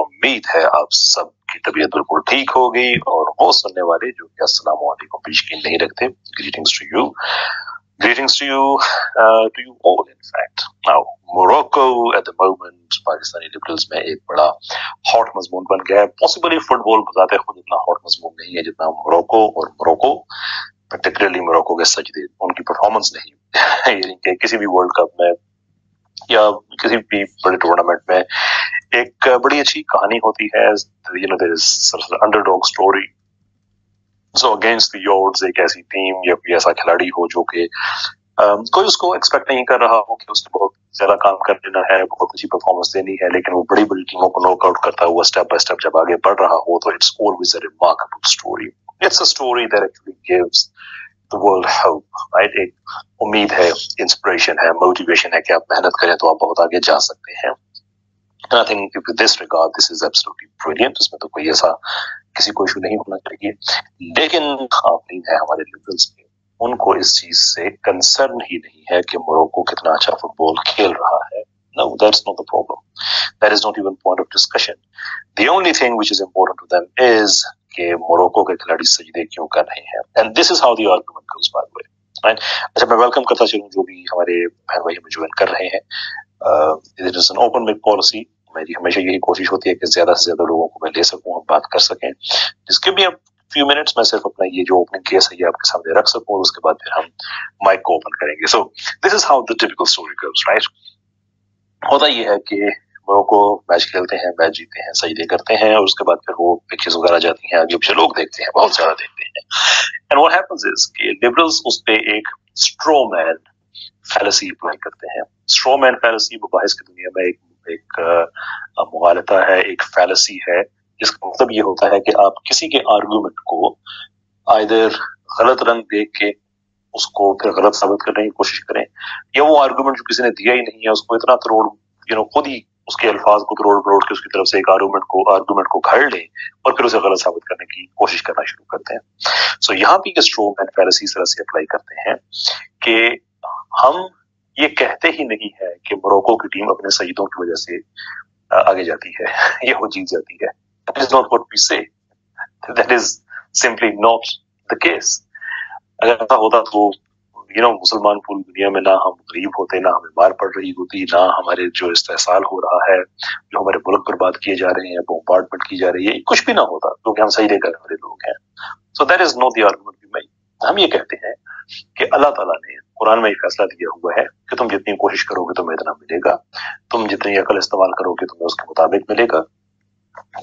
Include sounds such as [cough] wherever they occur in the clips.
उम्मीद है आप सब की तबीयत बिल्कुल ठीक हो गई और वो सुनने वाले जो कि अस्सलाम वालेकुम पेश की नहीं रखते। Greetings to you to you, uh, to you all, in fact. Now, Morocco at the moment, Pakistani liberals में एक बड़ा हॉट मजमून बन गया है। पॉसिबली फुटबॉल बताते खुद इतना हॉट मजमून नहीं है जितना मोरक्को और मोरक्को पर्टिकुलरली मोरक्को के सजदे उनकी परफॉर्मेंस नहीं। [laughs] कि किसी भी वर्ल्ड कप में या किसी भी बड़े टूर्नामेंट में एक बड़ी अच्छी कहानी होती है you know underdog story so against odds एक ऐसी टीम या कोई ऐसा खिलाड़ी हो जो कि um, कोई उसको एक्सपेक्ट नहीं कर रहा हो कि उसने बहुत ज़्यादा काम कर देना है बहुत अच्छी परफॉर्मेंस देनी है लेकिन वो बड़ी बड़ी टीमों को नॉकआउट करता हुआ स्टेप बाय स्टेप जब आगे बढ़ रहा हो तो it's always a remarkable story it's a story that actually gives the world hope right एक उम्मीद है इंस्पिरेशन है मोटिवेशन है कि आप मेहनत करें तो आप बहुत आगे जा सकते हैं I think with this regard, this is absolutely brilliant. इसमें तो कोई ऐसा किसी को इशू नहीं होना चाहिए लेकिन खातन है हमारे लिबरल्स में उनको इस चीज़ से कंसर्न ही नहीं है कि मोरक्को कितना अच्छा फुटबॉल खेल रहा है No, that's not the problem. That is not even point of discussion. The only thing which is important to them is कि मोरक्को के खिलाड़ी सजदे क्यों कर रहे हैं? And this is how the argument goes by way right अच्छा मैं वेलकम करता चलूँ जो भी हमारे बहन भाई हमें ज्वाइन कर रहे हैं। It is an open mic policy मेरी हमेशा यही कोशिश होती है कि ज़्यादा से ज़्यादा लोगों को मैं ले सकूँ और बात कर सकें। जिसके भी अब फ्यू मिनट्स में सिर्फ़ अपना ये जो ओपनिंग केस है, ये आपके सामने रख सकूँ और उसके बाद फिर हम माइक को ओपन करेंगे। So this is how the typical story goes right होता ये है कि मोरक्को मैच खेलते हैं, मैच जीते हैं सजदे करते हैं, और उसके बाद फिर वो पिक्चर्स वगैरह जाती हैं, आगे पीछे लोग देखते हैं, बहुत ज़्यादा देखते हैं। एंड व्हाट हैपेंस इज़ कि लिबरल्स उस पे एक स्ट्रोमैन फैलसी अप्लाई करते हैं। स्ट्रोमैन फैलसी मुबाहिस की दुनिया में एक एक मुगालता है, एक फैलसी है, जिसका मतलब ये होता है कि आप किसी के आर्गूमेंट को आइदर गलत रंग देख के उसको फिर गलत साबित करने की कोशिश करें, या वो आर्गूमेंट जो किसी ने दिया ही नहीं है, उसको इतना तरोड़ यू नो खुद ही उसके अल्फाज को तरोड़ तरोड़ के उसकी तरफ़ से एक आर्गूमेंट को आर्गूमेंट को घड़ लें और फिर उसे गलत साबित करने की कोशिश करना शुरू करते हैं सो so, यहाँ भी स्ट्रोक एंड फैलसी तरह से अप्लाई करते हैं कि हम ये कहते ही नहीं है कि मोरक्को की टीम अपने सईदों की वजह से आगे जाती है [laughs] ये वो जीत जाती है। That is not what we say that is simply not the case अगर ऐसा होता तो यू नो मुसलमान पूरी दुनिया में ना हम गरीब होते, ना हमें मार पड़ रही होती, ना हमारे जो इस्तेसाल हो रहा है, जो हमारे मुल्क बर्बाद किए जा रहे हैं बोम्बार्टमेंट की जा रही है कुछ भी ना होता। क्योंकि हम सही लेकर वाले लोग हैं। So that is not the हम ये कहते हैं कि अल्लाह ताला ने कुरान में एक फैसला दिया हुआ है कि तुम जितनी कोशिश करोगे तुम्हें इतना मिलेगा। तुम जितनी अकल इस्तेमाल करोगे तुम्हें उसके मुताबिक मिलेगा।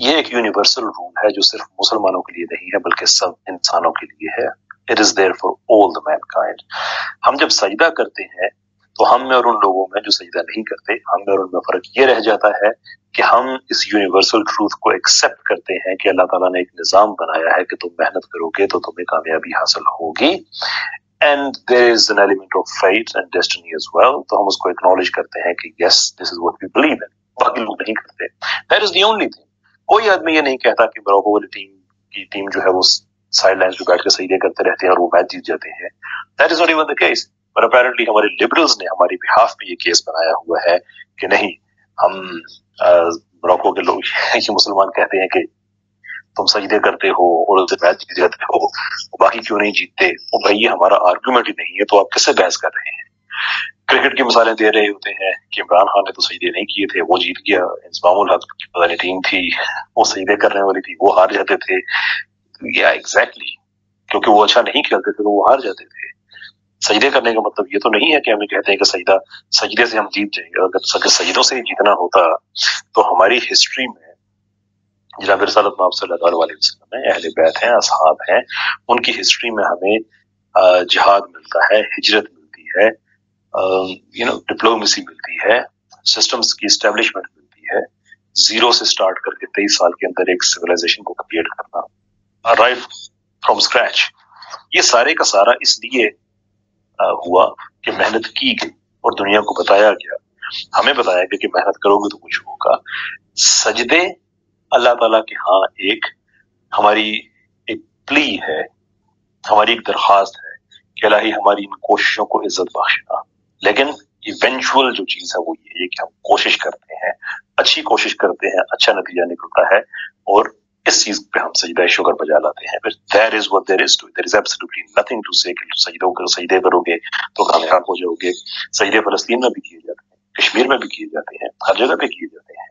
ये एक यूनिवर्सल रूल है जो सिर्फ़ मुसलमानों के लिए नहीं है, बल्कि सब इंसानों के लिए है। It is there for all the man हम जब सजदा करते हैं तो हम में और उन लोगों में जो सजदा नहीं करते, हम में और उनमें फ़र्क ये रह जाता है कि हम इस यूनिवर्सल ट्रूथ को एक्सेप्ट करते हैं कि अल्लाह ताला ने एक निज़ाम बनाया है कि तुम मेहनत करोगे तो तुम्हें कामयाबी हासिल होगी। And there is an element of fate and destiny as well तो हम उसको एक्नॉलेज करते हैं कि yes this is what we believe in बाकी लोग नहीं करते। That is the only thing कोई आदमी ये नहीं कहता कि मोरक्को वाली टीम की टीम जो है वो साइड लाइन बैठ के सही करते रहते हैं और वो मैच जीत जाते हैं। That is not even the case पर अपेरेंटली हमारे लिबरल्स ने हमारी बिहाफ पे ये केस बनाया हुआ है कि नहीं, हम मोरक्को के लोग, [laughs] ये मुसलमान कहते हैं कि तुम सजदे करते हो और उससे मैच जीत जाते हो, बाकी क्यों नहीं जीतते? वो भाई, ये हमारा आर्ग्यूमेंट ही नहीं है तो आप किससे बहस कर रहे हैं? क्रिकेट की मिसालें दे रहे होते हैं कि इमरान खान ने तो सजदे नहीं किए थे, वो जीत गया। इंसमामुल हक पता नहीं टीम थी, वो सजदे करने वाली थी, वो हार जाते थे। या एग्जैक्टली क्योंकि वो अच्छा नहीं खेलते थे तो वो हार जाते थे। सजदे करने का मतलब ये तो नहीं है कि हमें कहते हैं कि सजदा, सजदे से हम जीत जाएँगे। अगर सजदों से ही जीतना होता तो हमारी हिस्ट्री में जनाब रसालत वसल्लम है, अहल बैत हैं, असहाब हैं। उनकी हिस्ट्री में हमें जिहाद मिलता है, हिजरत मिलती है यू नो डिप्लोमेसी मिलती है सिस्टम्स की स्टेब्लिशमेंट मिलती है। ज़ीरो से स्टार्ट करके तेईस साल के अंदर एक सिविलाइजेशन को क्रिएट करना। राइट फ्रॉम स्क्रैच ये सारे का सारा इसलिए हुआ कि मेहनत की गई और दुनिया को बताया गया। हमें बताया गया कि मेहनत करोगे तो कुछ होगा। सजदे, अल्लाह ताला के हाँ एक हमारी एक प्ली है, हमारी एक दरख्वास्त है कि अल्लाह हमारी इन कोशिशों को इज़्ज़त बख्शना। लेकिन इवेंचुअल जो चीज़ है वो ये है कि हम कोशिश करते हैं, अच्छी कोशिश करते हैं अच्छा नतीजा निकलता है और इस चीज़ पे हम सजदा शुगर बजा लाते हैं। फिर there is what there is to there is absolutely nothing to say सजदों करो सजदे करोगे तो कामयाब हो जाओगे। सजदे फलस्तीन में भी किए जाते हैं, कश्मीर में भी किए जाते हैं, हर जगह पे किए जाते हैं।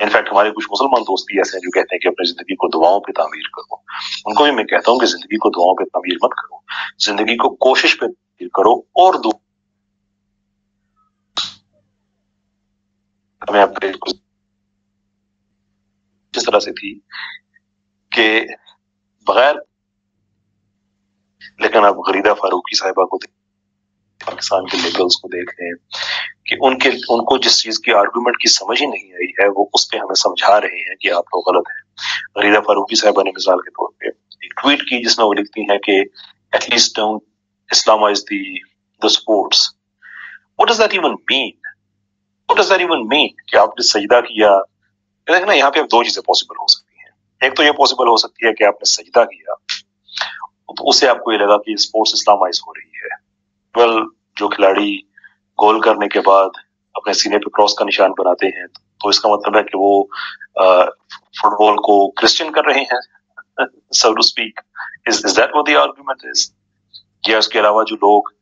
इनफैक्ट हमारे कुछ मुसलमान दोस्त भी ऐसे हैं जो कहते हैं कि अपनी ज़िंदगी को दुआओं पे तामीर करो। उनको भी मैं कहता हूँ कि ज़िंदगी को दुआओं पे तामीर मत करो। ज़िंदगी को कोशिश पे तामीर करो और दो हमें अपने जिस तरह से थी कि बगैर, लेकिन आप गरीदा फारूकी साहिबा को देख, पाकिस्तान के लिबरल्स को देख रहे हैं कि उनके, उनको जिस चीज़ की आर्गुमेंट की समझ ही नहीं आई है, वो उस पर हमें समझा रहे हैं कि आप लोग गलत हैं। गरीदा फारूकी साहिबा ने मिसाल के तौर पे एक ट्वीट की जिसमें वो लिखती हैं कि at least don't Islamize the the sports what does that even mean what does that even mean कि आपने सजदा किया। देखना, यहाँ पे अब दो चीज़ें पॉसिबल हो सकती एक तो ये पॉसिबल हो सकती है कि आपने सजदा किया तो उससे आपको ये लगा कि स्पोर्ट्स इस्लामाइज हो रही है। वेल well, जो खिलाड़ी गोल करने के बाद अपने सीने पे क्रॉस का निशान बनाते हैं तो इसका मतलब है कि वो फुटबॉल को क्रिश्चियन कर रहे हैं so to speak is is that what the argument is या उसके अलावा जो लोग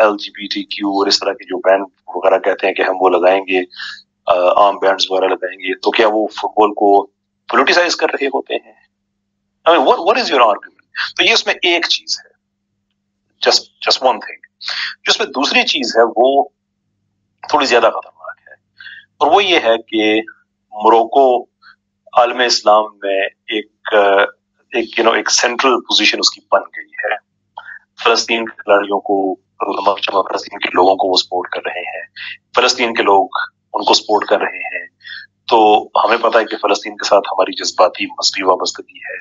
L G B T Q और इस तरह के जो बैंड वगैरह कहते हैं कि हम वो लगाएँगे आर्म बैंड वगैरह लगाएँगे तो क्या वो फुटबॉल को पोलिटिसाइज कर रहे होते हैं। व्हाट इज़ योर आर्गुमेंट तो ये उसमें एक चीज़ है। जस्ट जस्ट वन थिंग जो उसमें दूसरी चीज़ है, वो थोड़ी ज़्यादा खतरनाक है। और वो ये है कि मोरक्को आलम इस्लाम में एक एक यू नो एक सेंट्रल पोजीशन उसकी बन गई है। फलस्तीन के खिलाड़ियों को फलस्तीन के लोगों को वो सपोर्ट कर रहे हैं। फलस्तीन के लोग उनको सपोर्ट कर रहे हैं। तो हमें पता है कि फलस्तीन के साथ हमारी जज्बाती मजहबी वाबस्तगी है।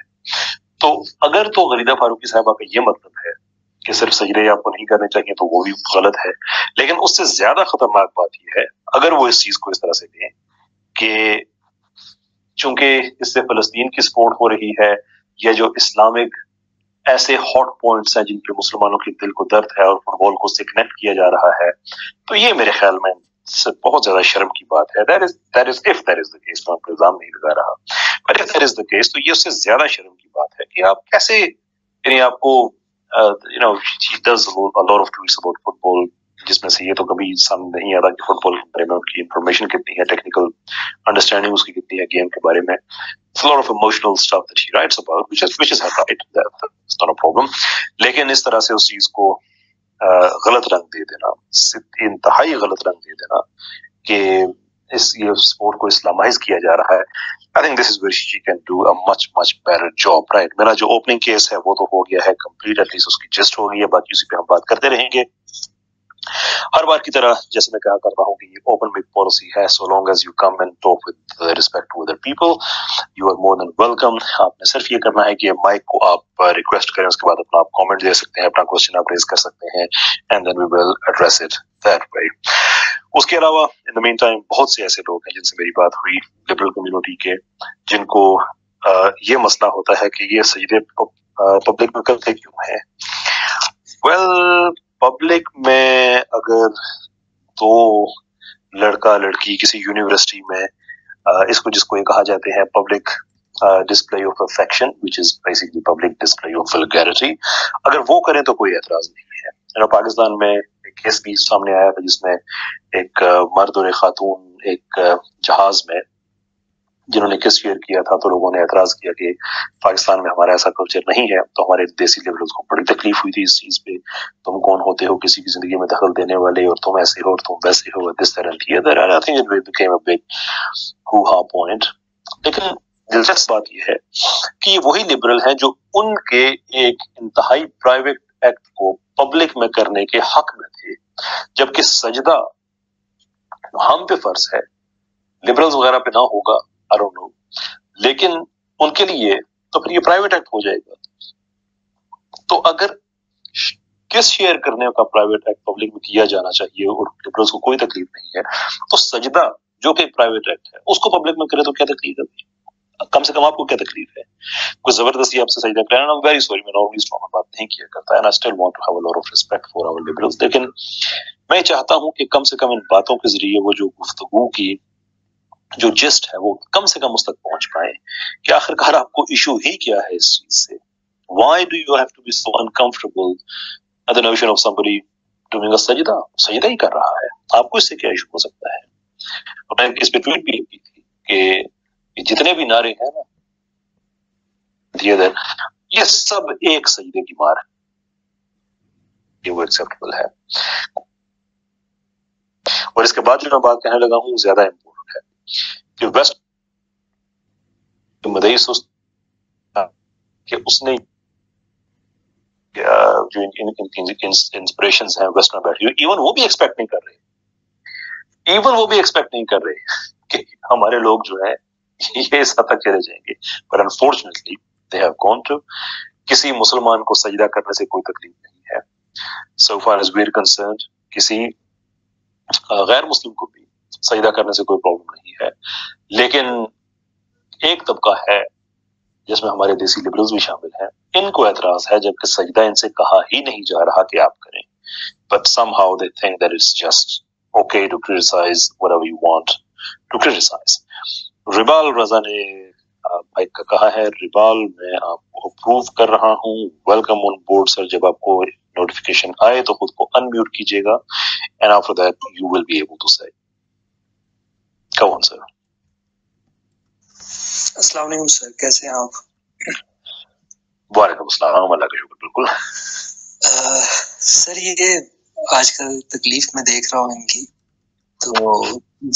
तो अगर तो गरीदा फारूकी साहबा का ये मतलब है कि सिर्फ़ सजदे आपको नहीं करने चाहिए तो वो भी गलत है। लेकिन उससे ज़्यादा खतरनाक बात यह है, अगर वो इस चीज़ को इस तरह से लें कि चूँकि इससे फलस्तीन की सपोर्ट हो रही है, या जो इस्लामिक ऐसे हॉट पॉइंट्स हैं जिन पे मुसलमानों के दिल को दर्द है और फुटबॉल को उससे कनेक्ट किया जा रहा है तो ये मेरे ख्याल में बहुत ज़्यादा शर्म की बात है that is that is if that is the case मैं इल्ज़ाम नहीं लगा रहा but if that is the case तो ये उससे ज़्यादा शर्म की बात है कि आप कैसे यानी आपको you know he does a lot of tweets about football जिसमें से ये तो कभी समझ नहीं आता कि फुटबॉल के बारे में उनकी इंफॉर्मेशन कितनी है टेक्निकल अंडरस्टैंडिंग उसकी कितनी है गेम के बारे में a lot of emotional stuff that he writes about, which is which is right. That, that's not a problem. लेकिन इस तरह से उस चीज़ को गलत रंग दे देना। इंतहाई गलत रंग दे देना कि इस, ये स्पोर्ट को इस्लामाइज किया जा रहा है। I think this is very she can do a much much better job right मेरा जो ओपनिंग केस है, वो तो हो गया है कंप्लीट एटलीस्ट उसकी जस्ट हो गई है, बाकी उसी पे हम बात करते रहेंगे। हर बार की तरह जैसे मैं कहा कर रहा हूँ कि ये ओपन मिक पॉलिसी है so long as you come and talk with respect to other people you are more than welcome आपने सिर्फ़ ये करना है कि माइक को आप रिक्वेस्ट करें उसके बाद अपना आप कमेंट दे सकते हैं अपना क्वेश्चन आप रेज कर सकते हैं and then we will address it that way उसके अलावा इन द मीन टाइम बहुत से ऐसे लोग हैं जिनसे मेरी बात हुई लिबरल कम्युनिटी के जिनको uh, ये मसला होता है कि ये सजदे पब्लिक में करते क्यों है? पब्लिक में अगर दो लड़का लड़की किसी यूनिवर्सिटी में इसको जिसको ये कहा जाते हैं public display of affection which is basically public display of vulgarity अगर वो करें तो कोई एतराज़ नहीं है। You पाकिस्तान में एक केस भी सामने आया था जिसमें एक मर्द और एक खातून एक जहाज़ में जिन्होंने किस शेयर किया था तो लोगों ने एतराज़ किया कि पाकिस्तान में हमारा ऐसा कल्चर नहीं है तो हमारे देसी लिबरल्स को बड़ी तकलीफ़ हुई थी इस चीज़ पे। तुम कौन होते हो किसी की ज़िंदगी में दखल देने वाले, और तुम ऐसे हो, और तुम वैसे हो दिस तरह I think it became a big point लेकिन दिलचस्प बात यह है कि वही लिबरल हैं जो उनके एक इंतहाई प्राइवेट एक्ट को पब्लिक में करने के हक में थे। जबकि सजदा हम पे फ़र्ज़ है लिबरल्स वगैरह पे ना होगा आई डोंट नो लेकिन उनके लिए तो फिर ये प्राइवेट एक्ट हो जाएगा। तो अगर किस शेयर करने का प्राइवेट एक्ट पब्लिक में किया जाना चाहिए और लिबरल्स को कोई तकलीफ़ नहीं है तो सजदा, जो कि प्राइवेट एक्ट है, उसको पब्लिक में करे तो क्या तकलीफ़ है कम से कम आपको क्या तकलीफ़ है? कोई ज़बरदस्ती आपसे सजदा कराना वेरी सॉरी मैं नॉर्मली स्ट्रॉन्ग बात नहीं किया करता and I still want to have a lot of respect for our liberals लेकिन मैं चाहता हूँ कि कम से कम इन बातों के ज़रिए वो जो गुफ्तगु की जो जिस्ट है, वो कम से कम उस तक पहुँच पाए। कि आखिरकार आपको इशू ही क्या है इस चीज़ से? Why do you so uncomfortable at the notion of somebody doing a सजदा सजदा ही कर रहा है। आपको इससे क्या इशू हो सकता है? और मैंने इस पे ट्वीट भी लिखी थी कि जितने भी नारे हैं ना ये सब एक सजदे की मार है। ये वो एक्सेप्टेबल है। और इसके बाद जो मैं बात कहने लगा हूँ, ज़्यादा कि वेस्ट मदई कि उसने जो इंस्पिरेशन हैं वेस्ट में बैठी हुई इवन वो भी एक्सपेक्ट नहीं कर रहे। इवन वो भी एक्सपेक्ट नहीं कर रहे कि हमारे लोग जो है, ये इस हद तक चले जाएँगे। पर unfortunately they have gone to किसी मुसलमान को सजदा करने से कोई तकलीफ़ नहीं है। सो फार एज वीर कंसर्न किसी गैर मुस्लिम को भी सजदा करने से कोई प्रॉब्लम नहीं है। लेकिन एक तबका है जिसमें हमारे देसी लिबरल्स भी शामिल हैं। इनको एतराज़ है जबकि सजदा इनसे कहा ही नहीं जा रहा कि आप करें। But somehow they think that it's just okay to criticize whatever you want to criticize. Ribal Raza ने भाई का कहा है रिबाल मैं आपको अप्रूव कर रहा हूँ। वेलकम ऑन बोर्ड सर जब आपको नोटिफिकेशन आए तो खुद को अनम्यूट कीजिएगा। And after that you will be able to say come on sir अस्सलाम वालेकुम सर कैसे हैं आप वालेकुम अस्सलाम अल्लाह का शुक्र बिल्कुल सर ये आजकल तकलीफ़ में देख रहा हूँ इनकी तो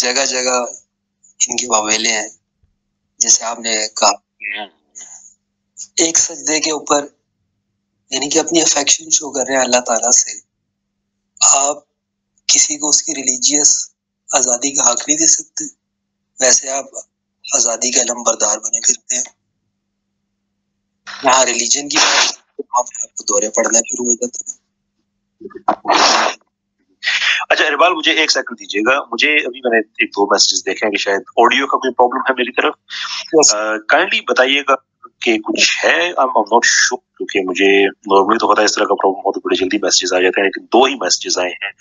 जगह जगह इनके वावेले हैं जैसे आपने कहा एक सजदे के ऊपर यानी कि अपनी अफेक्शन शो कर रहे हैं अल्लाह ताला से आप किसी को उसकी रिलीजियस आज़ादी का हक नहीं दे सकते। वैसे आप आज़ादी का अलम बरदार बने फिरते हैं। यहाँ रिलीजन की बात आपको दौरे पड़ना शुरू हो जाते हैं। अच्छा इरबाल मुझे एक सेकंड दीजिएगा। मुझे अभी मैंने एक दो मैसेजेस देखे हैं कि शायद ऑडियो का कोई प्रॉब्लम है मेरी तरफ़। Kindly yes. बताइएगा कि कुछ है। आई एम नॉट श्योर क्योंकि मुझे नॉर्मली तो पता है इस तरह का प्रॉब्लम हो तो बड़ी जल्दी मैसेजेस आ जाते हैं लेकिन दो ही मैसेजेस आए हैं।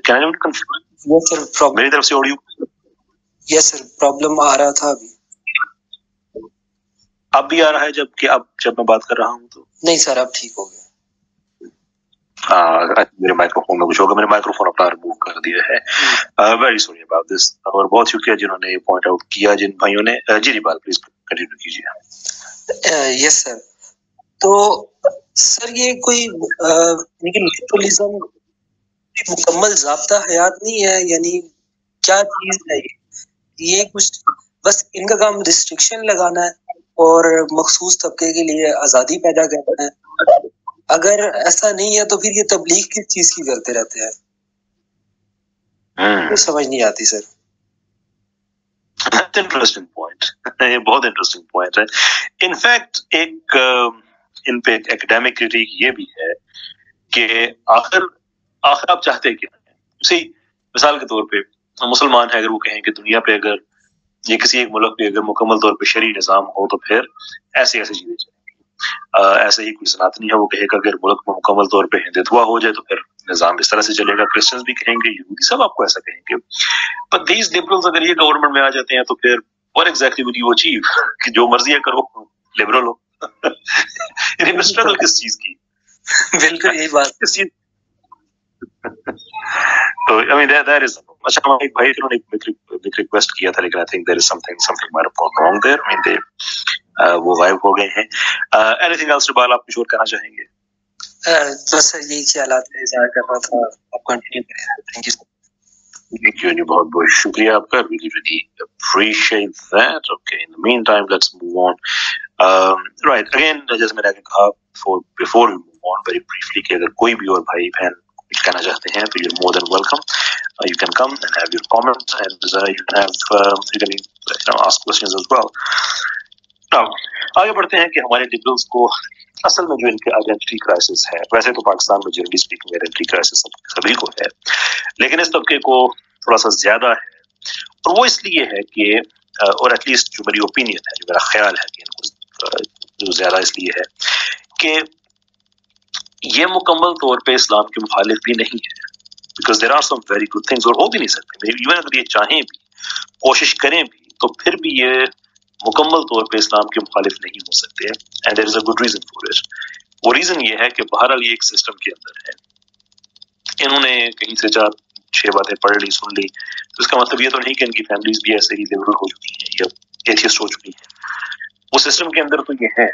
कैन आई कंफर्म मेरी तरफ़ से ऑडियो यस सर प्रॉब्लम आ रहा था अभी। अब भी आ रहा है जब कि अब जब मैं बात कर रहा हूँ तो। नहीं सर अब ठीक हो गया। हाँ मेरे माइक्रोफोन में कुछ होगा। मैंने माइक्रोफोन अपना रिमूव कर दिया है। वेरी सॉरी अबाउट दिस और बहुत शुक्रिया जिन्होंने पॉइंट आउट किया जिन भाइयों ने। जी रिबाल प्लीज़ कंटिन्यू कीजिए। यस सर तो सर ये कोई लिबरलिज्म मुकम्मल जबता हयात नहीं है यानी क्या चीज़ है ये? ये कुछ बस इनका काम रिस्ट्रिक्शन लगाना है और मखसूस तबके के लिए आज़ादी पैदा करना है। अगर ऐसा नहीं है तो फिर ये तबलीग किस चीज़ की करते रहते हैं। तो समझ नहीं आती सर। इंटरेस्टिंग पॉइंट [laughs] ये बहुत इंटरेस्टिंग पॉइंट है। इनफैक्ट एक इन पे एकेडमिक क्रिटिक ये भी है कि आखिर आखिर आप चाहते क्या हैं? मिसाल के तौर पे मुसलमान है अगर वो कहें कि दुनिया पे अगर ये किसी एक मुल्क पे अगर मुकम्मल तौर पे शरी निज़ाम हो तो फिर ऐसी ऐसी चीज़ें चलेंगी ऐसे ही कोई सनातनी है वो कहेगा अगर मुल्क में मुकम्मल तौर पे हिंदुत्व हो जाए तो फिर निज़ाम इस तरह से चलेगा। क्रिश्चियंस भी कहेंगे यूदी सब आपको ऐसा कहेंगे। बट दीज लिबरल्स अगर ये गवर्नमेंट में आ जाते हैं तो फिर what exactly will you achieve कि जो मर्ज़ी है करो लिबरल हो। [laughs] स्ट्रगल किस चीज़ की? बिल्कुल यही बात। किस चीज़ तो आई मीन दैट इज़ अच्छा हमारे एक भाई जिन्होंने एक रिक्वेस्ट किया था लेकिन I think there is something something might have gone wrong there I mean they वो गायब हो गए हैं। एनीथिंग एल्स रिबाल आप कुछ और कहना चाहेंगे? बस सर यही ख्यालात में इजाफा करना था आप कंटिन्यू करें। थैंक यू Thank you, बहुत बहुत शुक्रिया आपका। Really really appreciate that. Okay, in the meantime, let's move on. Um, right, again, जैसे मैंने आगे कहा before before we move on very briefly कि अगर कोई भी और भाई बहन कहना चाहते हैं तो. Uh, you can come and have your comments and uh, you can have uh, you can you know, ask questions as well. Now, आगे बढ़ते हैं कि हमारे लिबरल्स को असल में जो इनके आइडेंटिटी क्राइसिस है वैसे तो पाकिस्तान में जनरली स्पीकिंग आइडेंटिटी क्राइसिस सभी को है लेकिन इस तबके को थोड़ा सा ज़्यादा है और वो इसलिए है कि और एटलीस्ट जो मेरी ओपिनियन है जो मेरा ख्याल है कि इनको जो ज़्यादा इसलिए है कि ये मुकम्मल तौर पे इस्लाम के मुखालिफ भी नहीं है। Because there are some very good things और हो भी नहीं सकते। इवन अगर ये चाहें भी, कोशिश करें भी तो फिर भी ये मुकम्मल तौर पे इस्लाम के मुखालिफ नहीं हो सकते and there is a good reason for it वो रीजन ये है कि बहरहाल ये एक सिस्टम के अंदर है। इन्होंने कहीं से चार, छह बातें पढ़ ली, सुन ली। तो इसका मतलब ये तो नहीं कि इनकी फैमिलीज़ भी ऐसे ही लिबरल हो चुकी हैं या एथियस्ट हो चुकी हैं। वो सिस्टम के अंदर तो ये है।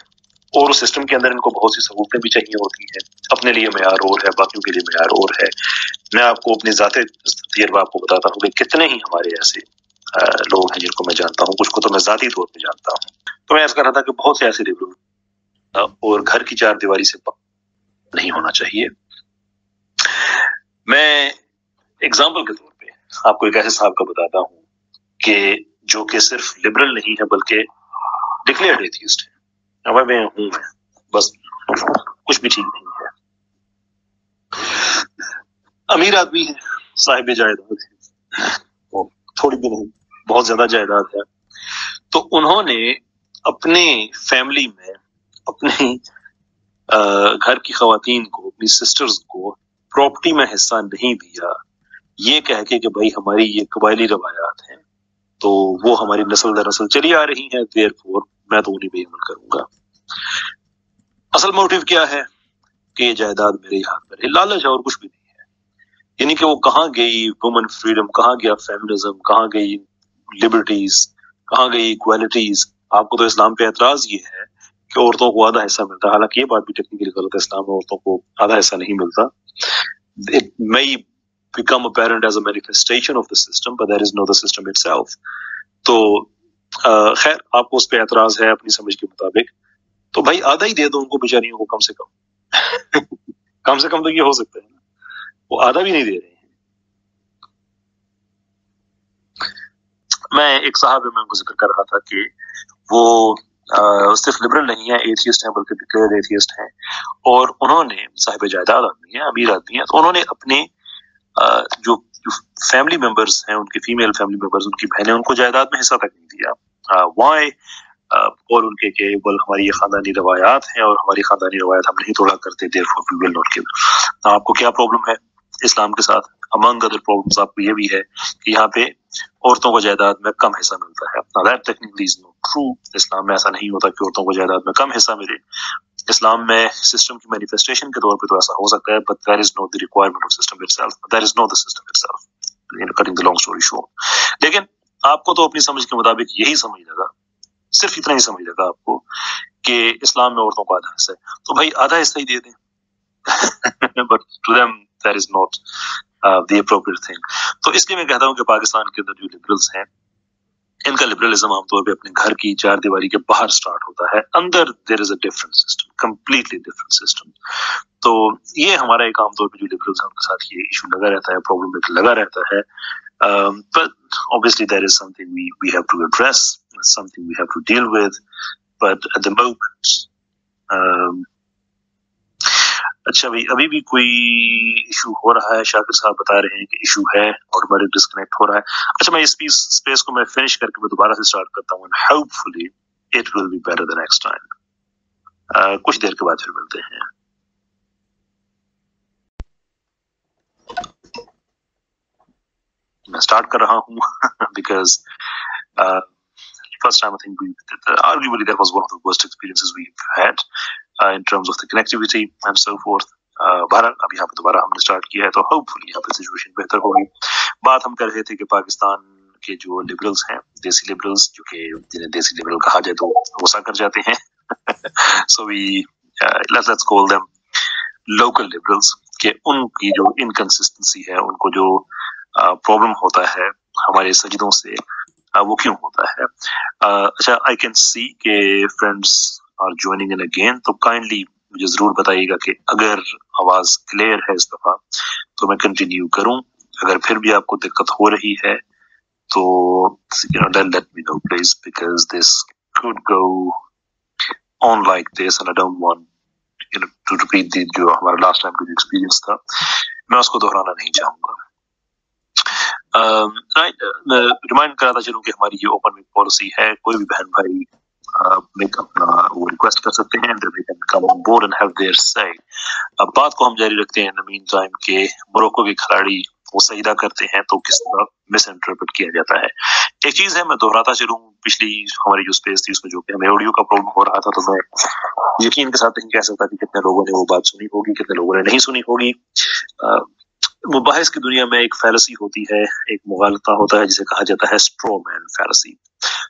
और उस सिस्टम के अंदर इनको बहुत सी सहूलतें भी चाहिए होती हैं। अपने लिए मैार और है, बाकियों के लिए मैार और है। मैं आपको अपने ज़ाते तजर्बा आपको बताता हूँ कि कितने ही हमारे ऐसे लोग हैं जिनको मैं जानता हूँ। कुछ को तो मैं ज़ाती तौर पर जानता हूँ। तो मैं ऐसा कर रहा था कि बहुत से ऐसे लिबरल और घर की चार दीवारी से नहीं होना चाहिए। मैं एग्ज़ाम्पल के तौर पे आपको एक ऐसे साहब का बताता हूँ कि जो कि सिर्फ़ लिबरल नहीं है, बल्कि डिक्लेयर्ड एथियस्ट है। मैं हूँ मैं बस कुछ भी ठीक नहीं है। अमीर आदमी है, साहिब जायदाद है। तो थोड़ी भी नहीं, बहुत ज़्यादा जायदाद है। तो उन्होंने अपने फैमिली में, अपने घर की खातन को, अपनी सिस्टर्स को प्रॉपर्टी में हिस्सा नहीं दिया। ये कह के कि भाई हमारी ये कबायली रवायात हैं तो वो हमारी नस्ल दर नस्ल चली आ रही है देर फोर मैं तो उन्हीं पे अमल करूँगा। असल मोटिव क्या है? कि ये जायदाद मेरे हाथ में रहे। लालच और कुछ भी नहीं है। यानी कि वो कहाँ गई वुमन फ्रीडम कहाँ गया फेमिनिज्म कहाँ गई लिबर्टीज कहाँ गई इक्वालिटीज आपको तो इस्लाम पे एतराज़ ये है कि औरतों को आधा हिस्सा मिलता है। हालाँकि ये बात भी टेक्निकली गलत है। इस्लाम में औरतों को आधा हिस्सा नहीं मिलता। It may become apparent as a manifestation of the system, but there is no the system itself. तो खैर आपको उस पर एतराज़ है अपनी समझ के मुताबिक। तो भाई आधा ही दे दो उनको बेचारियों को कम से कम। [laughs] कम से कम तो ये हो सकता है वो आधा भी नहीं दे रहे हैं। मैं एक साहब मैं उनको ज़िक्र कर रहा था कि वो आ, सिर्फ़ लिबरल नहीं है एथियस्ट हैं बल्कि डिक्लेयर एथियस्ट हैं। और उन्होंने साहिब जायदाद आदमी है अमीर आदमी है तो उन्होंने अपने आ, जो फैमिली मेंबर्स हैं, उनके फीमेल फैमिली मेंबर्स उनकी बहनें, उनको जायदाद में हिस्सा तक नहीं दिया। वाई और उनके के बल हमारी ये खानदानी रवायात हैं और हमारी खानदानी रवायात हम नहीं तोड़ा करते therefore we will not give आपको क्या प्रॉब्लम है इस्लाम के साथ? अमंग अदर प्रॉब्लम्स आपको ये भी है कि यहाँ पे औरतों को जायदाद में कम हिस्सा मिलता है। That technically is no true इस्लाम में ऐसा नहीं होता कि औरतों को जायदाद में कम हिस्सा मिले। इस्लाम में सिस्टम की मैनिफेस्टेशन के तौर पे तो ऐसा हो सकता है but there is no the requirement of system is no the system itself cutting the long story short लेकिन आपको तो अपनी समझ के मुताबिक यही समझ लगा सिर्फ़ इतना ही समझ लगा आपको कि इस्लाम में औरतों को आधा हिस्सा है। तो भाई आधा हिस्सा ही दे दें। But to them that is not the appropriate thing तो इसलिए मैं कहता हूँ कि पाकिस्तान के अंदर जो लिबरल्स हैं इनका लिबरलिज्म आमतौर पे अपने घर की चार दीवारी के बाहर स्टार्ट होता है। अंदर there is a different system completely different system तो ये हमारा एक आमतौर पे जो लिबरल्स उनके साथ ये इशू लगा रहता है प्रॉब्लम लगा रहता है। Obviously, that is something we, we have to address, something we have to deal with. But at the moment, um, अच्छा भाई, अभी भी कोई इशू हो रहा है? शाकिर साहब बता रहे हैं कि इशू है और हमारे डिस्कनेक्ट हो रहा है। अच्छा मैं इस पीस स्पेस को मैं फिनिश करके मैं दोबारा से स्टार्ट करता हूँ hopefully it will be better the next time कुछ देर के बाद फिर मिलते हैं। मैं स्टार्ट कर रहा हूँ [laughs] because first time I think we uh, arguably that was one of the worst experiences we've had uh, in terms of the connectivity and so forth. बहरहाल अब यहाँ पे दोबारा हमने स्टार्ट किया है तो होपफुली यहाँ पे सिचुएशन बेहतर होगी बात हम कर रहे थे कि पाकिस्तान के जो लिबरल्स हैं देसी लिबरल्स जो कि जिन्हें देसी लिबरल कहा जाए तो गुस्सा कर जाते हैं so we let's let's call them local liberals के उनकी जो इनकंसिस्टेंसी है उनको जो प्रॉब्लम होता है हमारे सजदों से वो क्यों होता है? अच्छा आई कैन सी के friends are joining in again तो काइंडली मुझे ज़रूर बताइएगा कि अगर आवाज़ क्लियर है इस दफ़ा तो मैं कंटिन्यू करूँ। अगर फिर भी आपको दिक्कत हो रही है तो you know let me know please because this could go on like this and I don't want, you know, to repeat the, जो हमारा लास्ट टाइम का जो एक्सपीरियंस था, मैं उसको दोहराना नहीं चाहूँगा। रिमाइंड कराता चलूँ कि हमारी ये ओपन मिक पॉलिसी है, कोई भी बहन भाई मिक अपना वो रिक्वेस्ट कर सकते हैं बोर्ड एंड हैव देयर अब बात को हम जारी रखते हैं इन द मीन टाइम के मोरक्को के खिलाड़ी वो करते हैं तो किस तरह मिस इंटरप्रेट किया जाता है। एक चीज़ है, मैं दोहराता चलूँ, पिछली हमारी जो स्पेस थी उसमें जो कि हमें ऑडियो का प्रॉब्लम हो रहा था तो मैं यकीन के साथ नहीं कह सकता कि कितने लोगों ने वो बात सुनी होगी, कितने लोगों ने नहीं सुनी होगी। मुबाहिस की दुनिया में एक फैलसी होती है, एक मुगालता होता है जिसे कहा जाता है स्ट्रोमैन फैलसी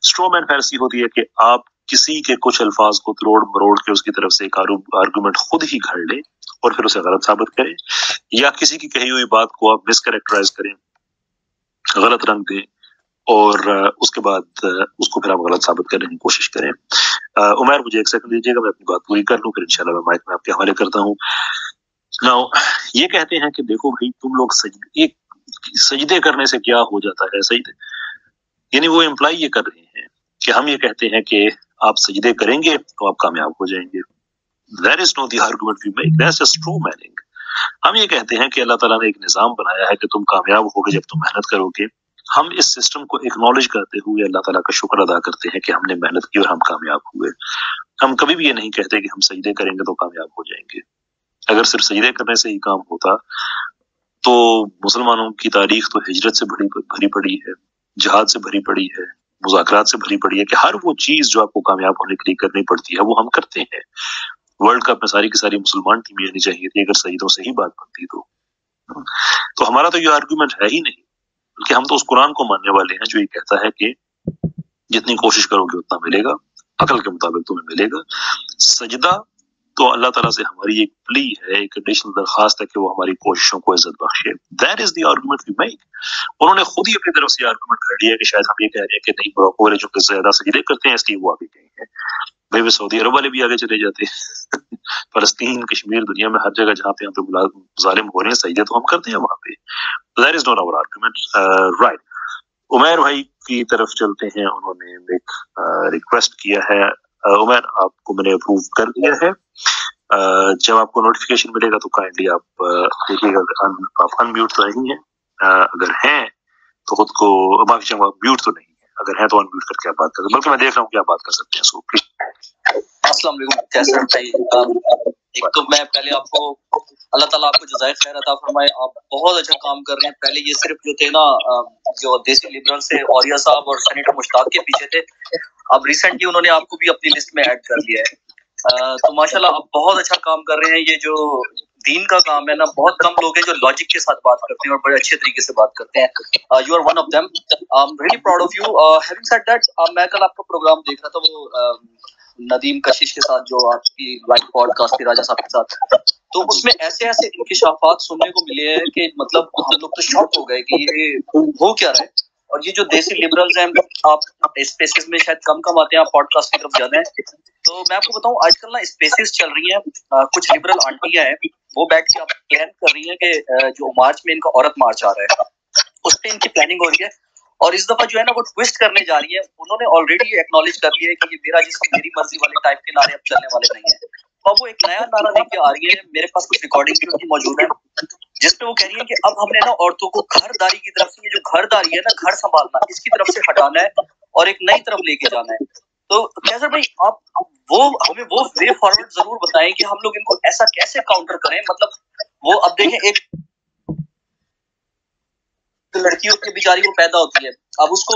स्ट्रोमैन फैलसी होती है कि आप किसी के कुछ अल्फाज को तोड़ मरोड़ के उसकी तरफ़ से एक आर्गूमेंट खुद ही घड़ ले और फिर उसे गलत साबित करें, या किसी की कही हुई बात को आप मिसकरेक्टराइज करें, गलत रंग दें और उसके बाद उसको फिर आप गलत साबित करने की कोशिश करें। उमर मुझे एक सेकंड दीजिएगा, मैं अपनी बात पूरी कर लूँ, फिर इंशाल्लाह मैं माइक में आपके हवाले करता हूँ। ना ये कहते हैं कि देखो भाई, तुम लोग सजदे सजदे करने से क्या हो जाता है, सजदे? यानी वो एम्प्लाई ये कर रहे हैं कि हम ये कहते हैं कि आप सजदे करेंगे तो आप कामयाब हो जाएँगे। The argument we make. That's just true manning. हम ये कहते हैं कि अल्लाह ताला ने एक निज़ाम बनाया है कि तुम कामयाब होगे जब तुम मेहनत करोगे। हम इस सिस्टम को एक्नॉलेज करते हुए अल्लाह ताला का शुक्र अदा करते हैं कि हमने मेहनत की और हम कामयाब हुए। हम कभी भी ये नहीं कहते कि हम सजदे करेंगे तो कामयाब हो जाएँगे। अगर सिर्फ़ सजदे करने से ही काम होता तो मुसलमानों की तारीख तो हिजरत से भरी भरी पड़ी है, जहाद से भरी पड़ी है, मुजाकरात से भरी पड़ी है कि हर वो चीज़ जो आपको कामयाब होने के लिए करनी पड़ती है, वो हम करते हैं। वर्ल्ड कप में सारी की सारी मुसलमान टीमें आनी चाहिए थी, अगर सईदों से ही बात बनती तो। तो हमारा तो ये आर्ग्यूमेंट है ही नहीं, बल्कि हम तो उस कुरान को मानने वाले हैं जो ये कहता है कि जितनी कोशिश करोगे उतना मिलेगा, अकल के मुताबिक तुम्हें मिलेगा। सजदा तो अल्लाह ताला से हमारी एक प्ली है एक एडिशनल दरखास्त है कि वो हमारी कोशिशों को इज़्ज़त बख्शे। That is the argument we make उन्होंने खुद ही अपनी तरफ़ से आर्गुमेंट कर दिया कि शायद हम ये कह रहे हैं कि नहीं मोरक्को वाले जो ज़्यादा सजदे करते हैं इसलिए वो आगे गए हैं। भाई वे सऊदी अरब वाले भी आगे चले जाते हैं। [laughs] फलस्तीन कश्मीर दुनिया में हर जगह जहाँ पे यहाँ पे मुजालिम हो रहे हैं सजदे तो हम करते हैं वहाँ पे। That is not our argument right Umair भाई की तरफ़ चलते हैं। उन्होंने एक रिक्वेस्ट uh, किया है। Uh, आपको मैंने अप्रूव कर दिया है। जब आपको नोटिफिकेशन मिलेगा तो काइंडली आप देखिएगा आप अनम्यूट तो नहीं है। अगर हैं तो खुद को माफ़ी चाहूँगा म्यूट तो नहीं है। अगर है तो अनम्यूट करके आप बात कर बल्कि मैं देख रहा हूँ कि आप बात कर सकते हैं सो प्लीज़ एक तो मैं पहले आपको अल्लाह ताला आपको जजाय खैर अता फरमाए। आप बहुत अच्छा काम कर रहे हैं। पहले ये सिर्फ़ जो थे ना जो देसी लिबरल से औरिया साहब और सेनेटर मुश्ताक के पीछे थे अब रिसेंटली उन्होंने आपको भी अपनी लिस्ट में ऐड कर लिया है। तो माशाल्लाह आप बहुत अच्छा काम कर रहे हैं। ये जो दीन का काम है ना बहुत कम लोग हैं जो लॉजिक के साथ बात करते हैं और बड़े अच्छे तरीके से बात करते हैं। You are one of them I am really proud of you having said that मैं कल आपका प्रोग्राम देख रहा था वो uh, नदीम कशिश के साथ, जो आपकी लाइव पॉडकास्ट थी राजा साहब के साथ। तो उसमें ऐसे ऐसे इंकशाफात सुनने को मिले हैं कि मतलब हम लोग तो शॉक हो गए कि ये हो क्या रहा है। और ये जो देसी लिबरल्स हैं, आप स्पेसिस में शायद कम कम आते हैं, आप पॉडकास्ट की तरफ़ ज़्यादा हैं। तो मैं आपको बताऊँ, आजकल ना स्पेसिस चल रही हैं। कुछ लिबरल आंटियाँ हैं, वो बैठ के आप प्लान कर रही हैं कि जो मार्च में इनका औरत मार्च आ रहा है। उस पर इनकी प्लानिंग हो रही है। और इस दफ़ा जो है ना वो ट्विस्ट करने जा रही है। उन्होंने ऑलरेडी एक्नोलेज कर लिया है कि ये मेरा जिसम मेरी मर्ज़ी वाले टाइप के नारे अब चलने वाले नहीं है। तो अब वो एक नया नारा लेके आ रही है। मेरे पास कुछ रिकॉर्डिंग भी उनकी मौजूद है। जिसपे वो कह रही है कि अब हमने ना औरतों को घरदारी की तरफ़ से ये जो घरदारी है ना, घर संभालना, इसकी तरफ़ से हटाना है और एक नई तरफ़ लेके जाना है। तो कैसर भाई, आप वो, हमें वो वे फॉरवर्ड ज़रूर बताएँ कि हम लोग इनको ऐसा कैसे काउंटर करें? मतलब वो अब देखें, एक तो लड़की उसकी बेचारी वो पैदा होती है। अब उसको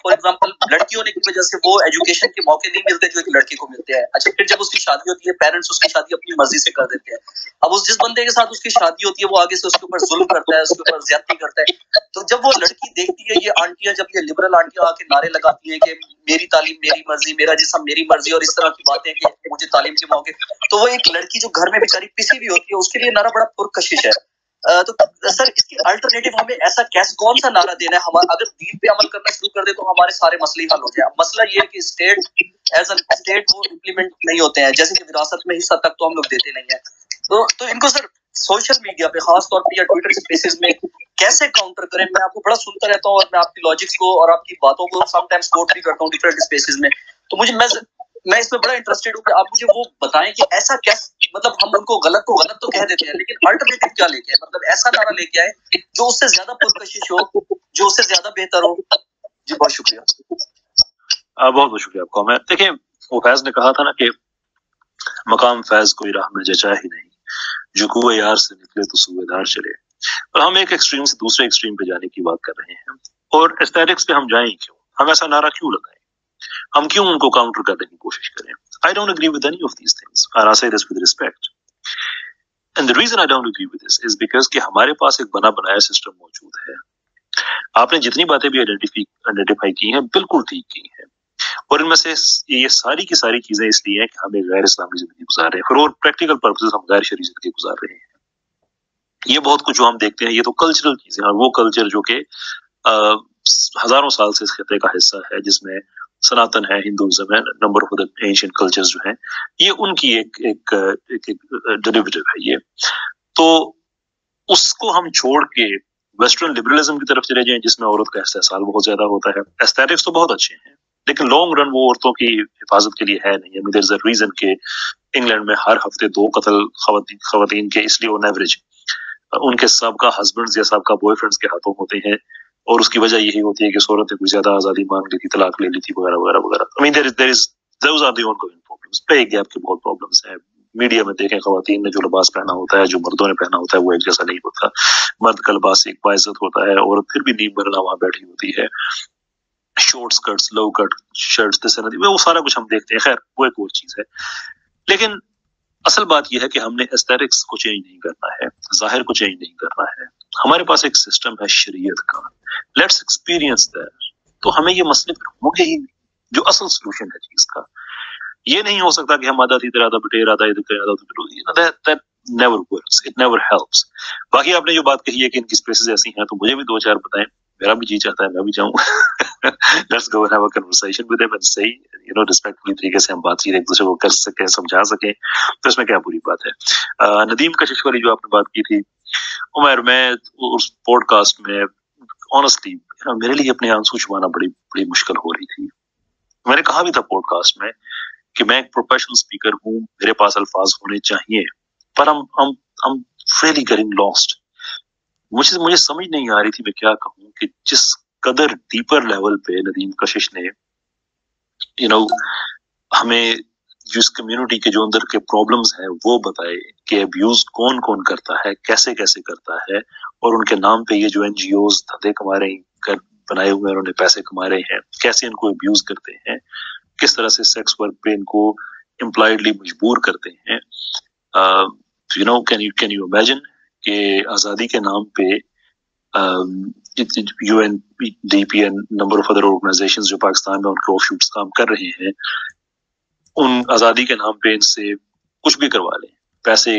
फॉर एग्जांपल लड़की होने की वजह से वो एजुकेशन के मौके नहीं मिलते जो एक लड़की को मिलते हैं। अच्छा फिर जब उसकी शादी होती है पेरेंट्स उसकी शादी अपनी मर्ज़ी से कर देते हैं। अब उस, जिस बंदे के साथ उसकी शादी होती है, वो आगे से उसके ऊपर जुल्म करता है, उसके ऊपर ज्यादती करता है। तो जब वो लड़की देखती है, ये आंटियाँ जब ये लिबरल आंटियाँ आके नारे लगाती हैं कि मेरी तालीम मेरी मर्ज़ी, मेरा जिसम मेरी मर्ज़ी और इस तरह की बातें कि मुझे तालीम के मौके। तो वो एक लड़की जो घर में बेचारी पिसी भी होती है, उसके लिए नारा बड़ा पुरकशिश है। तो सर, इसकी अल्टरनेटिव हमें ऐसा कैसे कौन सा नारा देना है? हमारा अगर दीन पे अमल करना शुरू कर दे तो हमारे सारे मसले हल हो जाए। मसला ये है कि स्टेट एज एन स्टेट वो इम्प्लीमेंट नहीं होते हैं। जैसे कि विरासत में हिस्सा तक तो हम लोग देते नहीं है। तो तो इनको सर सोशल मीडिया पे खास तौर पे या ट्विटर स्पेसेस में कैसे काउंटर करें? मैं आपको बड़ा सुनता रहता हूँ और मैं आपकी लॉजिक्स को और आपकी बातों को समटाइम्स कोट भी करता हूँ डिफरेंट स्पेसेस में। तो मुझे, मैं मैं इसमें बड़ा इंटरेस्टेड हूँ आप मुझे वो बताएँ कि ऐसा कैसे मतलब हम उनको गलत को गलत तो कह देते हैं, लेकिन अल्टरनेटिव क्या लेके आए? मतलब ऐसा नारा लेके आए जो उससे ज़्यादा पुरकशिश हो, जो उससे ज़्यादा बेहतर हो। जी, बहुत शुक्रिया। बहुत बहुत शुक्रिया आपका। मैं देखिए, वो फैज ने कहा था ना कि मकाम फैज कोई राह में जचा ही नहीं। जो कुआ यार से निकले तो सूबेदार चले। और हम एक एक्सट्रीम से दूसरे एक्सट्रीम पे जाने की बात कर रहे हैं। और एस्थेटिक्स पे हम जाएँ क्यों? हम ऐसा नारा क्यों लगाएँ? हम क्यों उनको काउंटर करने की कोशिश करें? I don't agree with any of these things and I say this with respect and the reason I don't agree with this is because कि हमारे पास एक बना बनाया सिस्टम मौजूद है। आपने जितनी बातें भी आइडेंटिफाई आइडेंटिफाई की हैं, बिल्कुल ठीक की हैं। और इनमें से ये सारी की सारी चीज़ें इसलिए हैं कि हम एक गैर इस्लामी ज़िंदगी गुजार रहे हैं। फिर और प्रैक्टिकल पर्पजेज हम गैर शरी ज़िंदगी गुजार रहे हैं। ये बहुत कुछ जो हम देखते हैं, ये तो कल्चरल चीज़ें और वो कल्चर जो कि हज़ारों साल से इस खत्े का हिस्सा है, जिसमें सनातन है हिंदुइज्म है नंबर ऑफ़ एंशियंट कल्चर्स जो हैं ये उनकी एक एक एक, एक डेरिवेटिव है ये। तो उसको हम छोड़ के वेस्टर्न लिबरलिज्म की तरफ़ चले जाएँ जिसमें औरत का एहसास बहुत ज़्यादा होता है। एस्थेटिक्स तो बहुत अच्छे हैं लेकिन लॉन्ग रन वो औरतों की हिफाजत के लिए है नहीं देर इज़ अ रीजन के इंग्लैंड में हर हफ़्ते दो कत्ल खातन के इसलिए ऑन एवरेज उनके सबका हस्बैंड या सबका बॉयफ्रेंड्स के हाथों होते हैं। और उसकी वजह यही होती है कि औरत ने कुछ ज़्यादा आज़ादी मांग ली थी, तलाक ले ली थी, वगैरह वगैरह वगैरह। I mean there is there is those are the ongoing problems पे गैप के बहुत प्रॉब्लम्स हैं। मीडिया में देखें खातन ने जो लिबास पहना होता है, जो मर्दों ने पहना होता है, वो एक जैसा नहीं होता। मर्द का लिबास एक बाइज्जत होता है और फिर भी नीम बरना वहाँ बैठी होती है। Short skirts low cut shirts वो सारा कुछ हम देखते हैं। खैर, वो एक और चीज़ है। लेकिन असल बात यह है कि हमने एस्थेटिक्स को चेंज नहीं करना है। ज़ाहिर को चेंज नहीं करना है। हमारे पास एक सिस्टम है शरीयत का। लेट्स एक्सपीरियंस दैट तो हमें ये मसले फिर होंगे ही नहीं जो असल सोल्यूशन है चीज़ का ये नहीं हो सकता कि हम आधा इधर आधा बटेर आधा इधर आधा never works it never helps बाकी आपने जो बात कही है कि इनकी स्पेसेस ऐसी हैं तो मुझे भी दो चार बताएँ। मेरा भी जी चाहता है मैं भी जाऊँ। Let's go have a conversation with him and say you know respectfully तरीके से हम बातचीत एक दूसरे को कर सके समझा सके। तो इसमें क्या बुरी बात है? uh, नदीम कशिश वाली जो आपने बात की थी उमर मैं उस पॉडकास्ट में ऑनेस्टली मेरे लिए अपने आँसू छुपाना बड़ी बड़ी मुश्किल हो रही थी। मैंने कहा भी था पॉडकास्ट में कि मैं एक प्रोफेशनल स्पीकर हूँ मेरे पास अल्फाज होने चाहिए पर हम हम हम फेली गेटिंग लॉस्ट मुझे मुझे समझ नहीं आ रही थी मैं क्या कहूँ कि जिस कदर डीपर लेवल पे नदीम कशिश ने यू you नो know, हमें जिस कम्युनिटी के जो अंदर के प्रॉब्लम्स हैं, वो बताए कि अब्यूज कौन कौन करता है कैसे कैसे करता है, और उनके नाम पे ये जो एनजीओ धंधे कमा रहे हैं बनाए हुए उन्होंने पैसे कमा रहे हैं, कैसे इनको अब्यूज करते हैं, किस तरह से सेक्स वर्क पे इनको इम्प्लाइडली मजबूर करते हैं you know can you can you imagine कि आज़ादी के नाम पे U N D P an number of other organisation जो पाकिस्तान में उनके ऑफ़ काम कर रहे हैं उन आज़ादी के नाम पे इनसे कुछ भी करवा लें। पैसे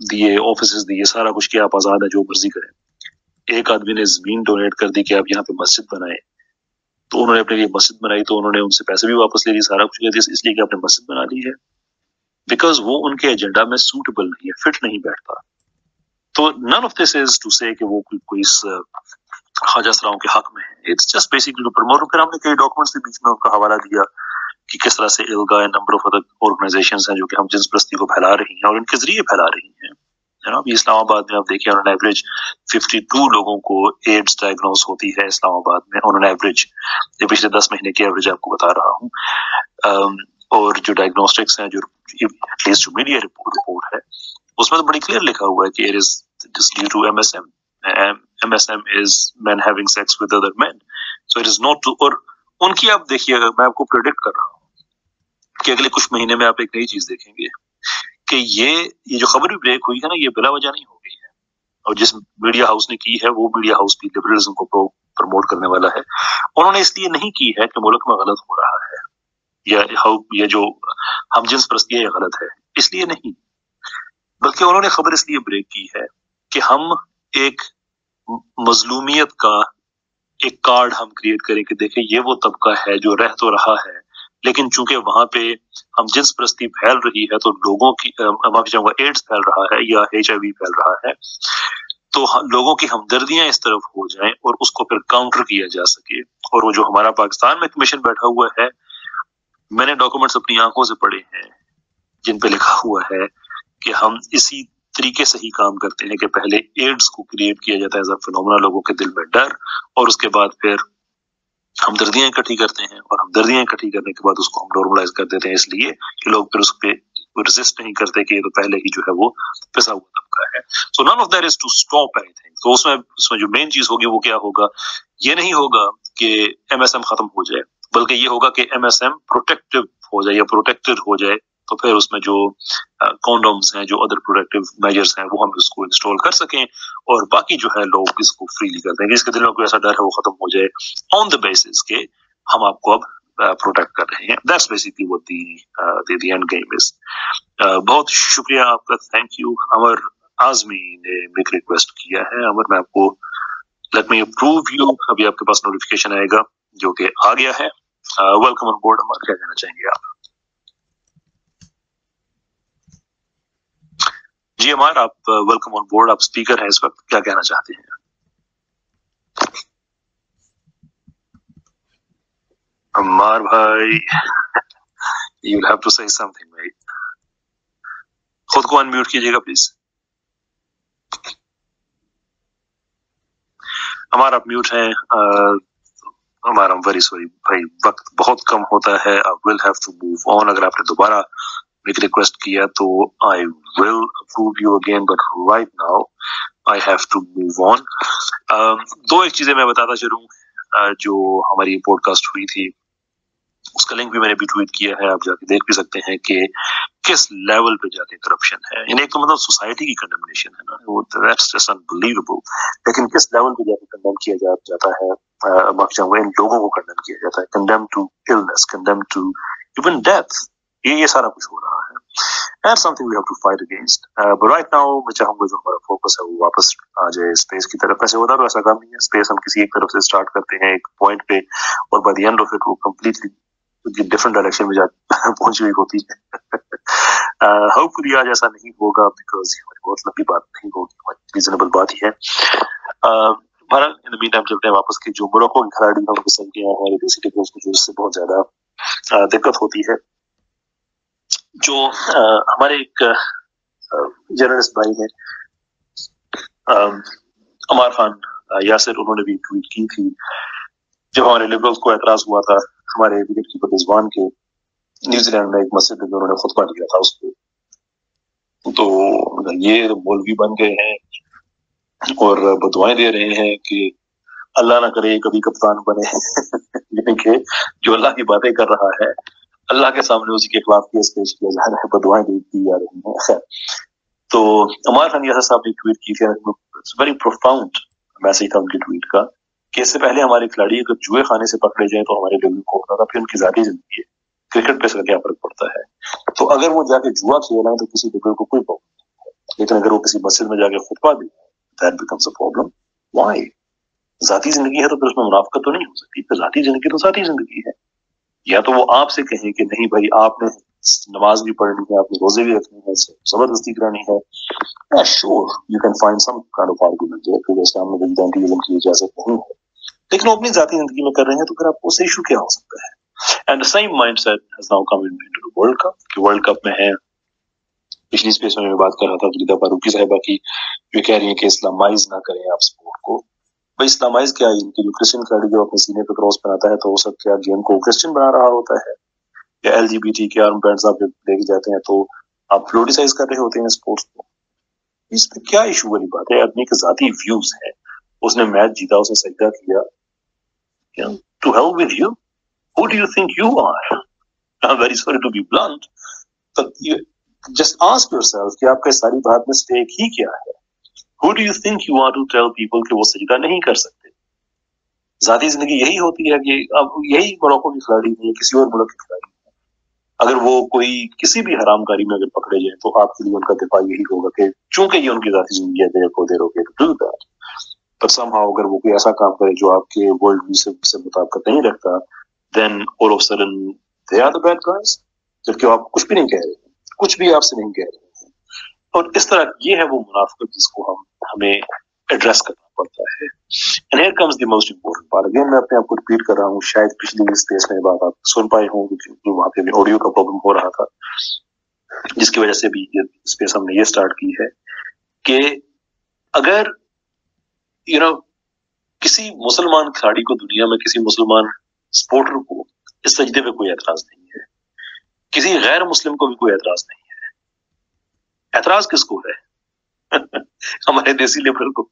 दिए ऑफ़िस दिए, सारा कुछ किया, आप आज़ाद है, जो मर्ज़ी करें। एक आदमी ने ज़मीन डोनेट कर दी कि आप यहाँ पे मस्जिद बनाए। तो उन्होंने अपने लिए मस्जिद बनाई तो उन्होंने उनसे पैसे भी वापस ले लिए, सारा कुछ कर दिया इसलिए कि आपने मस्जिद बना ली है। बिकॉज़ वो उनके एजेंडा में सूटेबल नहीं है फिट नहीं बैठता तो none of this is to say कि वो कोई कोई इस, ख्वाजा सराओं के हक में है। It's just basically to promote फिर हमने कई डॉक्यूमेंट्स के बीच में उनका हवाला दिया। कि किस तरह से इल्गा नंबर ऑफ़ अदर ऑर्गेनाइजेशन हैं जो कि हम जिस प्रस्ती को फैला रही हैं और इनके ज़रिए फैला रही हैं है ना अभी इस्लामाबाद में आप देखिए ऑन एवरेज 52 लोगों को एड्स डायग्नोस होती है इस्लामाबाद में ऑन एवरेज ये पिछले 10 महीने की एवरेज आपको बता रहा हूँ और जो डायग्नोस्टिक्स हैं जो एटलीस्ट जो मीडिया रिपोर्ट रिपोर्ट है उसमें तो बड़ी क्लियर लिखा हुआ है कि it is just due to MSM. MSM is men having sex with other men. So it is not to, और उनकी आप देखिए मैं आपको प्रोडिक्ट कर रहा हूँ कि अगले कुछ महीने में आप एक नई चीज़ देखेंगे, कि ये ये जो खबर भी ब्रेक हुई है ना, ये बिला वजह नहीं हो गई है। और जिस मीडिया हाउस ने की है, वो मीडिया हाउस भी लिबरलिज्म को प्रमोट करने वाला है। उन्होंने इसलिए नहीं की है कि मुल्क में गलत हो रहा है, या ये जो हम जिस प्रस्ती है ये गलत है, इसलिए नहीं। बल्कि उन्होंने खबर इसलिए ब्रेक की है कि हम एक मजलूमियत का एक कार्ड हम क्रिएट करें कि देखें, ये वो तबका है जो रह तो रहा है लेकिन चूँकि वहाँ पे हम जिस प्रस्ती फैल रही है तो लोगों की माफ़ी चाहूँगा, एड्स फैल रहा है या एचआईवी फैल रहा है तो लोगों की हमदर्दियाँ इस तरफ़ हो जाएँ और उसको फिर काउंटर किया जा सके। और वो जो हमारा पाकिस्तान में कमीशन बैठा हुआ है, मैंने डॉक्यूमेंट्स अपनी आँखों से पढ़े हैं, जिन पे लिखा हुआ है कि हम इसी तरीके से ही काम करते हैं कि पहले एड्स को क्रिएट किया जाता है फिनोमना लोगों के दिल में डर, और उसके बाद फिर हमदर्दियाँ इकट्ठी करते हैं और हमदर्दियाँ इकट्ठी करने के बाद उसको हम नॉर्मलाइज कर देते हैं इसलिए कि लोग फिर उस पर रिजिस्ट नहीं करते कि ये तो पहले ही जो है वो पिसा हुआ तबका है। So none of that is to stop anything तो उसमें उसमें जो मेन चीज़ होगी वो क्या होगा? ये नहीं होगा कि एमएसएम खत्म हो जाए, बल्कि ये होगा कि एमएसएम प्रोटेक्टिव हो जाए या प्रोटेक्टेड हो जाए। तो फिर उसमें जो कॉन्डोम्स हैं, जो अदर प्रोटेक्टिव मेजर्स हैं, वो हम इसको इंस्टॉल कर सकें और बाकी जो है लोग इसको फ्रीली कर देंगे। जिसके दिल में कोई ऐसा डर है, वो खत्म हो जाए। ऑन द बेसिस के हम आपको अब प्रोटेक्ट कर रहे हैं। That's basically what the the end game is बहुत शुक्रिया आपका। थैंक यू अमर आजमी ने मेक रिक्वेस्ट किया है। अमर, मैं आपको लेट मी अप्रूव यू अभी आपके पास नोटिफिकेशन आएगा, जो कि आ गया है। Welcome on board Amar. क्या कहना चाहेंगे आप? जी अमर, आप वेलकम ऑन बोर्ड आप स्पीकर हैं, इस वक्त क्या कहना चाहते हैं? अम्मार भाई you have to say something भाई खुद को अनम्यूट कीजिएगा प्लीज़ हमारा म्यूट है हमारा वेरी सॉरी भाई, वक्त बहुत कम होता है I will have to move on अगर आपने दोबारा मेक रिक्वेस्ट किया तो I will approve you again but right now I have to move on दो एक चीज़ें मैं बताता चलूँ जो हमारी पॉडकास्ट हुई थी। उसका लिंक भी मैंने भी ट्वीट किया है आप जाके देख भी सकते हैं कि किस लेवल पे जाके करप्शन है। इन एक तो मतलब सोसाइटी की कंडेमनेशन है ना वो दैट्स जस्ट अनबिलीवेबल लेकिन किस लेवल पे जाके कंडेम किया जा, जाता है माफ़ चाहूँगा इन लोगों को कंडेम किया जाता है। Condemn to illness condemn to even death ये ये सारा कुछ हो रहा है। Something we have to fight against. Uh, but right now, मैं चाहूँगा जो हमारा फोकस है वो वापस आ जाए स्पेस की तरफ़। ऐसे होता तो ऐसा काम नहीं है। स्पेस हम किसी एक तरफ़ से स्टार्ट करते हैं एक पॉइंट पे और by the end of it वो कंप्लीटली डिफरेंट डायरेक्शन में जा [laughs] पहुँची हुई होती है। [laughs] होपफुली आज ऐसा नहीं होगा बिकॉज़ हमारी बहुत लंबी बात नहीं होगी रीजनेबल बात ही है। भारत इन मीन टाइम चलते हैं वापस के जो मोरक्को के खिलाड़ी हैं उनके संख्या हमारे देसी टीमों को जो इससे बहुत ज़्यादा दिक्कत होती है। जो आ, हमारे एक जर्नलिस्ट भाई हैं अमार खान यासिर उन्होंने भी ट्वीट की थी। जब हमारे लिबरल्स को एतराज़ हुआ था हमारे विकेट कीपर रिजवान के न्यूजीलैंड में एक मस्जिद में उन्होंने खुद खुतबा दिया था उसको। तो ये मौलवी बन गए हैं और बदवाएँ दे रहे हैं कि अल्लाह ना करे कभी कप्तान बने [laughs] लेकिन जो अल्लाह की बातें कर रहा है अल्लाह के सामने उसी के खिलाफ केस पेश किया जा रहा है, बदवाएँ दी जा रही हैं। खैर तो अमार खान यासर साहब ने ट्वीट की थी वेरी प्रोफाउंड मैसेज था उनकी ट्वीट का, कि इससे पहले हमारे खिलाड़ी अगर जुए खाने से पकड़े जाए तो हमारे डेब्यू को होता था, फिर उनकी ज़्यादा ज़िंदगी है। क्रिकेट पे इसका क्या फ़र्क पड़ता है? तो अगर वो जाके जुआ खेल रहे हैं तो किसी डेब्यू को कोई प्रॉब्लम नहीं लेकिन अगर वो किसी मस्जिद में जाके खुतबा दे दैट बिकम्स अ प्रॉब्लम वाई जाती ज़िंदगी है तो फिर उसमें मुनाफकत तो नहीं हो सकती, फिर जाती ज़िंदगी तो जाती ज़िंदगी है। या तो वो आपसे कहें कि नहीं भाई, आपने नमाज़ भी पढ़नी है, आपने रोज़े भी रखनी है ज़बरदस्ती करानी है। Sure you can find some kind of क्योंकि इस्लाम में इजाज़त नहीं है। लेकिन वो अपनी जाती ज़िंदगी में कर रहे हैं तो फिर आपको उससे इशू क्या हो सकता है? And same now come into the world cup कि वर्ल्ड कप में है। पिछली स्पेस में मैं बात कर रहा था फरीदा फारूकी साहिबा की जो कह रही है कि इस्लामाइज ना करें आप स्पोर्ट को। भाई इस्लामाइज क्या है इनकी? जो क्रिश्चियन खिलाड़ी जो अपने सीने पे क्रॉस बनाता है तो वो सब क्या गेम को क्रिश्चियन बना रहा होता है? या एल जी बी टी के आर्म बैंड आप लेके जाते हैं तो आप प्लोटिसाइज कर रहे होते हैं स्पोर्ट्स को? इसमें क्या इशू वाली बात है? आदमी के जाती व्यूज़ है। उसने मैच जीता उसने सजदा किया know, to hell with you. Who do you think you are? I'm very sorry to be blunt, but you just कि आपका सारी बात में स्टेक ही क्या है? Who do you think you are to tell people कि वो सजदा नहीं कर सकते? जाती ज़िंदगी यही होती है कि अब यही मोरक्को की खिलाड़ी नहीं है किसी और मुल्क की खिलाड़ी अगर वो कोई किसी भी हरामकारी में अगर पकड़े जाए तो आपके लिए उनका दिफा यही होगा कि चूँकि ये उनकी जाती ज़िंदगी है देर को देर टू डू दैट पर समहाउ अगर वो कोई ऐसा काम करे जो आपके वर्ल्ड व्यू से, से मुताबिक नहीं रखता then all of sudden they are the bad guys जबकि आप कुछ भी नहीं कह रहे कुछ भी आपसे नहीं कह रहे और इस तरह ये है वो मुनाफिक जिसको हम हमें एड्रेस करना पड़ता है। And here comes the most important part again मैं अपने आप को रिपीट कर रहा हूँ शायद पिछली स्पेस में बात आप सुन पाए हों क्योंकि वहाँ पे ऑडियो का प्रॉब्लम हो रहा था जिसकी वजह से भी ये स्पेस हमने ये स्टार्ट की है कि अगर यू you नो know, किसी मुसलमान खिलाड़ी को दुनिया में किसी मुसलमान स्पोर्टर को इस सजदे पे कोई एतराज़ नहीं है। किसी गैर मुस्लिम को भी कोई एतराज़ नहीं है। ऐतराज किसको है? [laughs] हमारे देसी लिबरल को।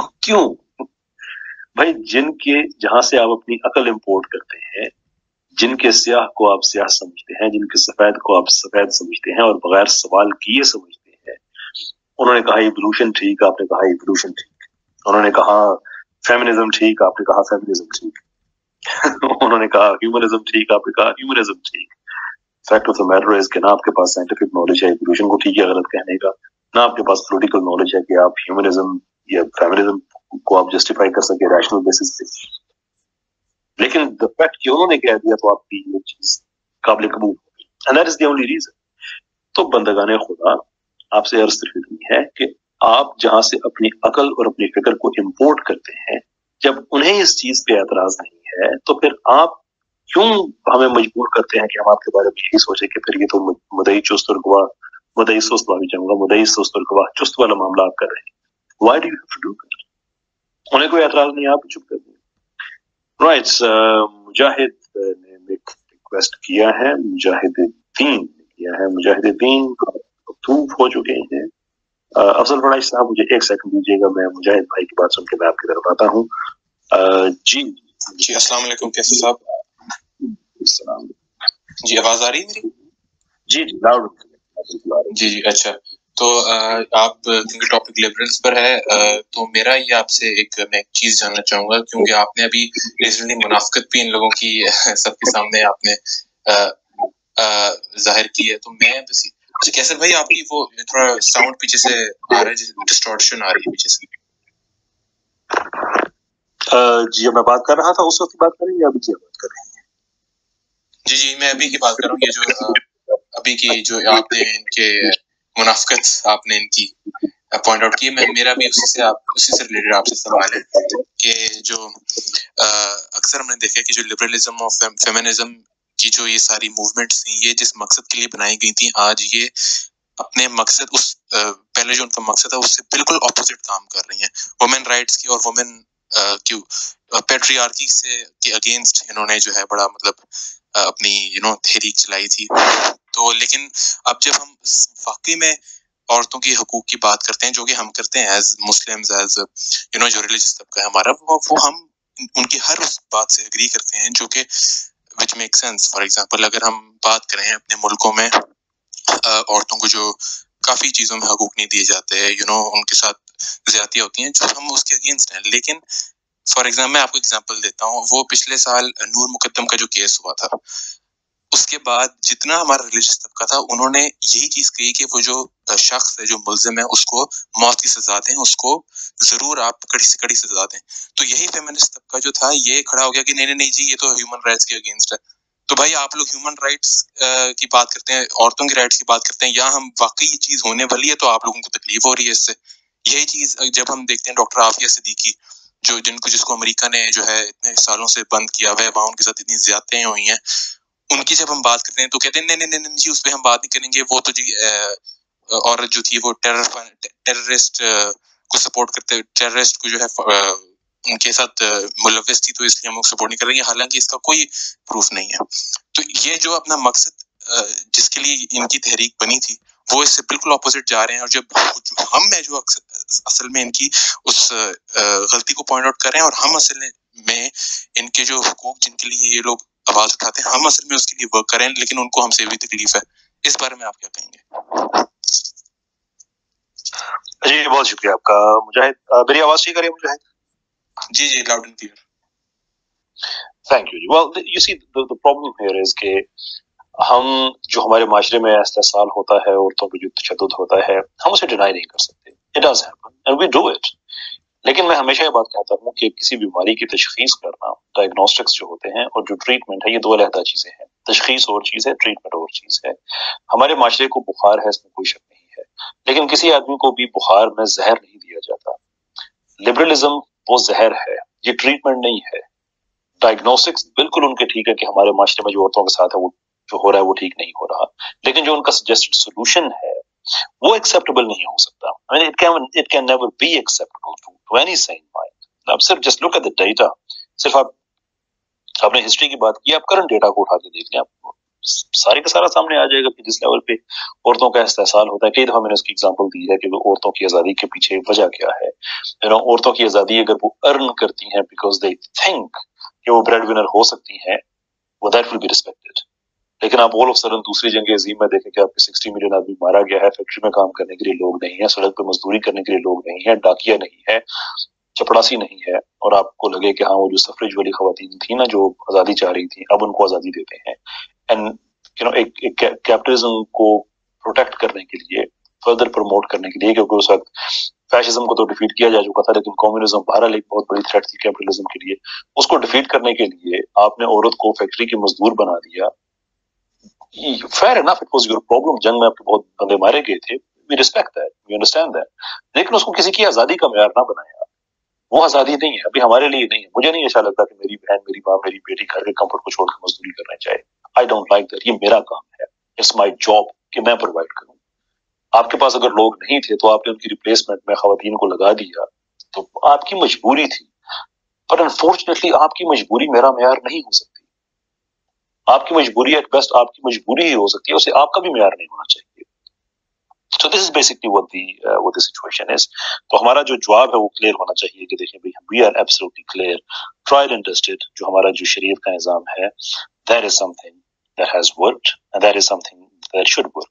क्यों? भाई, जिनके, जहाँ से आप अपनी अकल इंपोर्ट करते हैं, जिनके स्याह को आप स्याह समझते हैं, जिनके सफ़ेद को आप सफ़ेद समझते हैं और बगैर सवाल किए समझते हैं, उन्होंने कहा इवोल्यूशन ठीक, आपने कहा इवोल्यूशन ठीक। उन्होंने कहा फेमिनिज्म ठीक, आपने कहा फेमिनिज्म ठीक। [laughs] उन्होंने कहा ह्यूमनिज्म ठीक, आपने कहा ह्यूमनिज्म ठीक। Fact of the matter is कि ना आपके पास साइंटिफिक नॉलेज है इवोल्यूशन को ठीक या गलत कहने का ना आपके पास पोलिटिकल नॉलेज है कि आप ह्यूमनिज्म या फेमिनिज्म को आप जस्टिफाई कर सके रैशनल बेसिस पे लेकिन द फैक्ट कि उन्होंने कह दिया तो आपकी ये चीज़ काबिल कबूल and that is the only reason तो बंदगान खुदा आपसे अर्ज़ इतनी है कि आप जहाँ से अपनी अकल और अपनी फ़िक्र को इम्पोर्ट करते हैं, जब उन्हें इस चीज़ पे एतराज़ नहीं है तो फिर आप क्यों हमें मजबूर करते हैं कि हम आपके बारे में यही सोचे कि फिर ये तो मुदई चुस्त और गवाह मुदई सुस्त वाली चाहूँगा मुदई सुस्त और गवाह चुस्त वाला मामला आप कर रहे हैं। Why do you have to do उन्हें कोई एतराज़ नहीं आप चुप कर दिए राइट मुजाहिद ने एक रिक्वेस्ट किया है मुजाहिदीन किया है। मुजाहिदीन अप्रूव हो चुके हैं। अफजल फराइश साहब मुझे एक सेकंड दीजिएगा मैं मुजाहिद भाई की बात सुन के मैं आपकी तरफ़ आता हूँ। जी। जी अस्सलाम वालेकुम कैसे साहब? जी आवाज़ आ रही है मेरी? जी जी लाउड जी जी अच्छा। तो आप क्योंकि टॉपिक लिबरल्स पर है तो मेरा ये आपसे एक मैं एक चीज़ जानना चाहूँगा क्योंकि आपने अभी रिसेंटली मुनाफ्त भी इन लोगों की [laughs] सबके सामने आपने ज़ाहिर की है। तो मैं बस अच्छा कैसर भाई आपकी वो थोड़ा साउंड पीछे से आ रहा है डिस्टॉर्शन आ रही है पीछे से। जी मैं बात कर रहा था उस वक्त की बात करें या अभी जी बात कर रहे हैं? जी जी मैं अभी की बात कर रहा हूँ ये जो अभी की जो आपने इनके मुनाफ्त आपने इनकी पॉइंट आउट की मैं, मेरा भी उसी से आप, उसी से रिलेटेड आपसे सवाल है कि जो अक्सर हमने देखा कि जो लिबरलिज्म और फेमिनिज्म की जो ये सारी मूवमेंट्स थी, ये जिस मकसद के लिए बनाई गई थी, आज ये अपने मकसद उस पहले जो उनका मकसद है उससे बिल्कुल ऑपोजिट काम कर रही हैं। वुमेन राइट्स की और वुमेन क्यों पेट्रियार्की से के अगेंस्ट इन्होंने जो है बड़ा मतलब अपनी यू नो थेरी चलाई थी। तो लेकिन अब जब हम वाकई में औरतों के हकूक की बात करते हैं जो कि हम करते हैं as Muslims as you know जो रिलीजियस तबका है हमारा वो, वो हम उनकी हर उस बात से अग्री करते हैं जो कि which make sense for example अगर हम बात करें अपने मुल्कों में औरतों को जो काफ़ी चीज़ों में हकूक नहीं दिए जाते हैं यू नो उनके साथ ज़्यादा होती हैं, जो हम उसके अगेंस्ट हैं। लेकिन फॉर एग्ज़ाम्पल मैं आपको एग्ज़ाम्पल देता हूँ। वो पिछले साल नूर मुकदम का जो केस हुआ था, उसके बाद जितना हमारा रिलीजियस तबका था, उन्होंने यही चीज़ कही कि वो जो शख्स है, जो मुलजिम है, उसको मौत की सजा दें, उसको ज़रूर आप कड़ी से कड़ी सजा दें। तो यही फेमिनिस्ट तबका जो था, ये खड़ा हो गया कि नहीं नहीं नहीं, जी, ये तो ह्यूमन राइट्स के अगेंस्ट है। तो भाई, आप लोग ह्यूमन राइट्स की बात करते हैं, औरतों की राइट्स की बात करते हैं, या हम वाकई ये चीज़ होने वाली है तो आप लोगों को तकलीफ़ हो रही है इससे। यही चीज़ जब हम देखते हैं डॉक्टर आफिया सिद्दीकी जो, जिनको, जिसको अमेरिका ने जो है इतने सालों से बंद किया हुआ है, वहाँ उनके साथ इतनी ज्यादतें हुई हैं, उनकी जब हम बात करते हैं तो कहते हैं, नहीं नहीं नहीं जी उस पर हम बात नहीं करेंगे, वो तो जी औरत जो थी वो टेरर टेररिस्ट को सपोर्ट करते, टेररिस्ट को जो है उनके साथ मुलविस थी तो इसलिए हम सपोर्ट नहीं करेंगे, हालाँकि इसका कोई प्रूफ नहीं है। तो ये जो अपना मकसद जिसके लिए इनकी तहरीक बनी थी वो इससे बिल्कुल ऑपोजिट जा रहे हैं और जब हम में जो असल में इनकी उस गलती को पॉइंट आउट कर रहे हैं और हम असल में इनके जो हुकूक जिनके लिए ये लोग आवाज़ उठाते हैं हम असल में उसके लिए वर्क करें लेकिन उनको हमसे भी तकलीफ़ है। इस बारे में आप क्या कहेंगे? जी बहुत शुक्रिया आपका मुजाहिद। मेरी आवाज़ ठीक है मुजाहिद? जी जी loud and clear thank you well you see the problem here is के हम जो हमारे माशरे में इस्तेसाल होता है, औरतों पर जो तशद होता है, हम उसे डिनाई नहीं कर सकते। It does and we do it लेकिन मैं हमेशा ये बात कहता हूँ कि किसी बीमारी की तशखीस करना डायग्नोस्टिक्स जो होते हैं और जो ट्रीटमेंट है, ये दो अलहदा चीज़ें हैं। तशखीस और चीज़ है ट्रीटमेंट और चीज़ है। हमारे माशरे को बुखार है, इसमें कोई शक नहीं है। लेकिन किसी आदमी को भी बुखार में जहर नहीं दिया जाता। लिबरलिज्म वो जहर है, ये ट्रीटमेंट नहीं है। डायग्नोस्टिक्स बिल्कुल उनके ठीक है कि हमारे माशरे में जो औरतों के साथ है, वो जो हो रहा है वो ठीक नहीं हो रहा। लेकिन जो उनका सजेस्टेड सोल्यूशन है वो एक्सेप्टेबल नहीं हो सकता। I mean, it can it can never be acceptable to, to any sane mind. अब सिर्फ़ just look at the data सिर्फ़ आप आपने हिस्ट्री की बात की आप करंट डेटा को उठा के देख लें। आप सारे का सारा सामने आ जाएगा कि जिस लेवल पे औरतों का इस्तेसाल होता है। कई दफ़ा मैंने उसकी एग्ज़ाम्पल दी है कि वो औरतों की आज़ादी के पीछे वजह क्या है। यू नो औरतों की आज़ादी अगर वो अर्न करती हैं बिकॉज़ दे थिंक कि वो ब्रेड विनर हो सकती हैं वो दैट विल बी रिस्पेक्टेड लेकिन आप ऑल ऑफ़ सडन दूसरी जंग अजीम में देखें कि आपके सिक्सटी मिलियन आदमी मारा गया है फैक्ट्री में काम करने के लिए लोग नहीं है सड़क पर मजदूरी करने के लिए लोग नहीं है डाकिया नहीं है चपड़ासी नहीं है और आपको लगे कि हाँ वो जो सफरेज वाली खातन थी ना जो आज़ादी चाह रही थी अब उनको आज़ादी देते हैं। एंड यू नो एक, एक कैपिटलिज्म को प्रोटेक्ट करने के लिए फर्दर प्रमोट करने के लिए क्योंकि उस वक्त फैशिज्म को तो डिफीट किया जा चुका था लेकिन कम्युनिज्म बहरहाल एक बहुत बड़ी थ्रेट थी कैपिटलिज्म के लिए। उसको डिफीट करने के लिए आपने औरत को फैक्ट्री की मजदूर बना दिया fair enough it was your problem जंग में आपके बहुत बंदे मारे गए थे we respect that we understand that लेकिन उसको किसी की आज़ादी का मैार ना बनाया वो आज़ादी नहीं है, अभी हमारे लिए नहीं है। मुझे नहीं अच्छा लगता कि मेरी बहन, मेरी माँ, मेरी बेटी घर के कंफर्ट को छोड़ के मजदूरी करना चाहे। आई डोंट लाइक दैट ये मेरा काम है। इट्स माई जॉब कि मैं प्रोवाइड करूँ। आपके पास अगर लोग नहीं थे तो आपने उनकी रिप्लेसमेंट में खातन को लगा दिया तो आपकी मजबूरी थी। पर अनफॉर्चुनेटली आपकी मजबूरी मेरा मैार नहीं हो सकती। आपकी मजबूरी एट बेस्ट आपकी मजबूरी ही हो सकती है उसे आपका भी मैार नहीं होना चाहिए। So this is basically what the what the situation is तो हमारा जो जवाब है वो क्लियर होना चाहिए कि देखिए भाई we are absolutely clear tried and tested जो हमारा जो शरीयत का निज़ाम है that is something that has worked and that is something that should work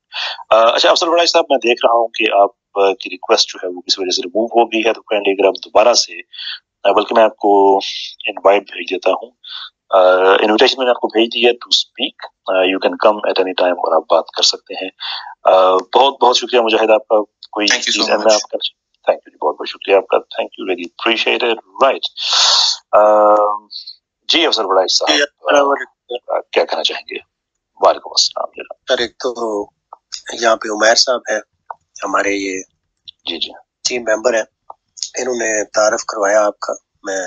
अच्छा अफसर बड़ा साहब मैं देख रहा हूँ कि आप uh, की रिक्वेस्ट जो है वो किसी वजह से रिमूव हो गई है तो काइंडली अगर आप दोबारा से uh, बल्कि मैं आपको इनवाइट भेज देता हूँ इनविटेशन मैंने आपको भेज दी है to speak you can come at any time और आप बात कर सकते हैं। बहुत बहुत शुक्रिया मुजाहिद आपका कोई चीज़ आपका थैंक यू बहुत बहुत शुक्रिया आपका। Thank you very appreciated right जी अफसर बड़ा साहब uh, क्या कहना चाहेंगे? वालेकुम अस्सलाम सर एक तो यहाँ पे उमैर साहब है हमारे ये जी जी। टीम मेंबर है। इन्होंने तारफ करवाया आपका। मैं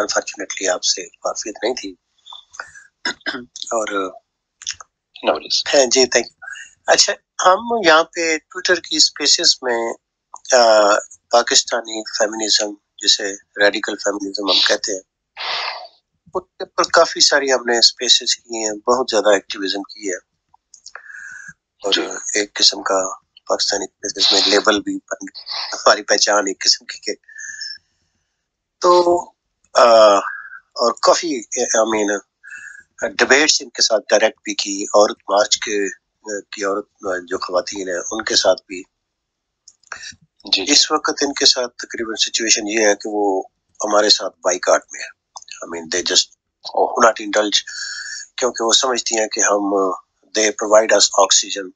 अनफॉर्चुनेटली आपसे वाकिफ नहीं थी। और है जी थैंक यू अच्छा हम यहाँ पे ट्विटर की स्पेसिस में आ, पाकिस्तानी फेमिनिज्म जिसे रेडिकल फेमिनिज्म हम कहते हैं उसके ऊपर काफ़ी सारी हमने स्पेसिस की हैं बहुत ज़्यादा एक्टिविज्म की है। और एक किस्म का पाकिस्तानी स्पेसिस में लेबल भी बन हमारी पहचान एक किस्म की के। तो आ, और काफ़ी आई मीन डिबेट्स इनके साथ डायरेक्ट भी की औरत मार्च के की औरत जो खातन है उनके साथ भी। जी इस वक्त इनके साथ तकरीबन सिचुएशन ये है कि वो हमारे साथ बाइकाट में है। I mean they just not indulge क्योंकि वो समझती हैं कि हम दे प्रोवाइड अस ऑक्सीजन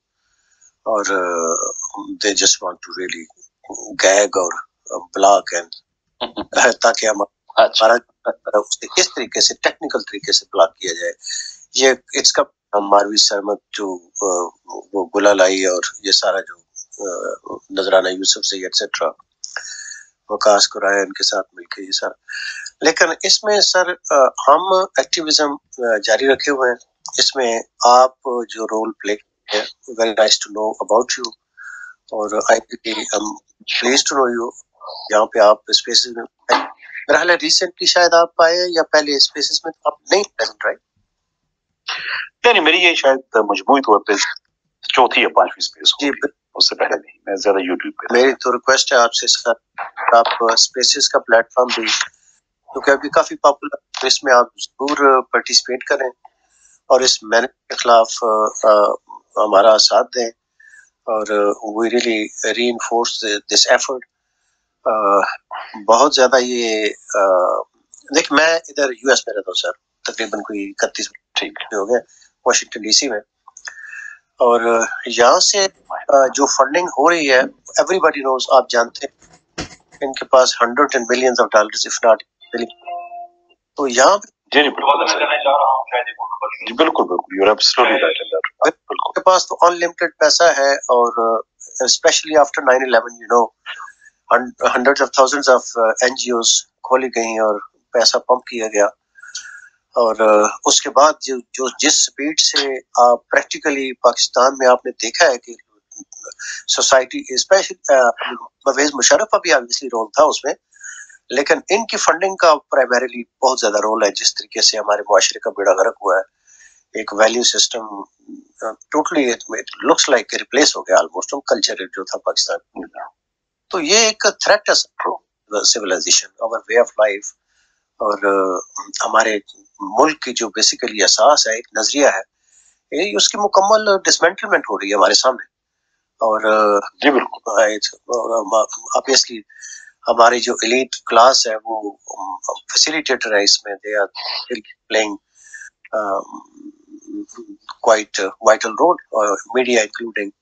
और they just want to really gag और ब्लॉक एंड [laughs] ताकि हम अच्छा। हमारा उसे किस तरीके से टेक्निकल तरीके से ब्लॉक किया जाए? ये इट्स का मारवी सरमत जो वो गुला लाई और ये सारा जो नजराना यूसुफ से एक्सेट्रा वकास कुराया इनके साथ मिलकर ये सारा। लेकिन इसमें सर हम एक्टिविज्म जारी रखे हुए हैं। इसमें आप जो role play very nice to know about you और I please to know you यहाँ पे आप स्पेसिस में मेरा रिसेंटली शायद आप आए या पहले स्पेसिस में तो आप नहीं प्रेजेंट राइट नहीं नहीं मेरी ये शायद मजमूई तौर पे चौथी या पांचवी स्पेस जी उससे पहले नहीं मैं ज़्यादा यूट्यूब पे मेरी तो रिक्वेस्ट है आपसे सर आप स्पेसिस का प्लेटफॉर्म भी क्योंकि अभी काफ़ी पॉपुलर इसमें आप ज़रूर पार्टिसिपेट करें और इस मैनेज के खिलाफ हमारा साथ दें और we really reinforce this effort बहुत ज़्यादा ये देख मैं इधर यूएस में रहता हूँ सर। तकरीबन कोई इकतीस ठीक हो गए वाशिंगटन डीसी में। और यहाँ से जो फंडिंग हो रही है एवरीबॉडी नोज़ आप जानते हैं इनके पास hundred and millions of dollars if not तो यहाँ जी बिल्कुल। बिल्कुल बिल्कुल। पास तो अनलिमिटेड पैसा है और specially after 9/11 you know hundred of thousands of NGOs खोली गई और पैसा पंप किया गया। और uh, उसके बाद जो जो जिस स्पीड से आप प्रैक्टिकली पाकिस्तान में आपने देखा है कि सोसाइटी स्पेशली परवेज मुशरफ का भी ऑब्वियसली रोल था उसमें लेकिन इनकी फंडिंग का प्राइमरीली बहुत ज़्यादा रोल है जिस तरीके से हमारे मुआशरे का बेड़ा गर्क हुआ है। एक value system totally looks like replace हो गया ऑलमोस्ट कल्चर जो था पाकिस्तान तो ये एक थ्रेट है सबको civilization our way of life और uh, हमारे मुल्क की जो बेसिकली एहसास है एक नज़रिया है ये उसकी मुकम्मल डिसमेंटलमेंट हो रही है हमारे सामने। और जी बिल्कुल। ऑब्वियसली हमारी जो एलिट क्लास है वो फैसिलिटेटर है इसमें they are playing quite vital role media including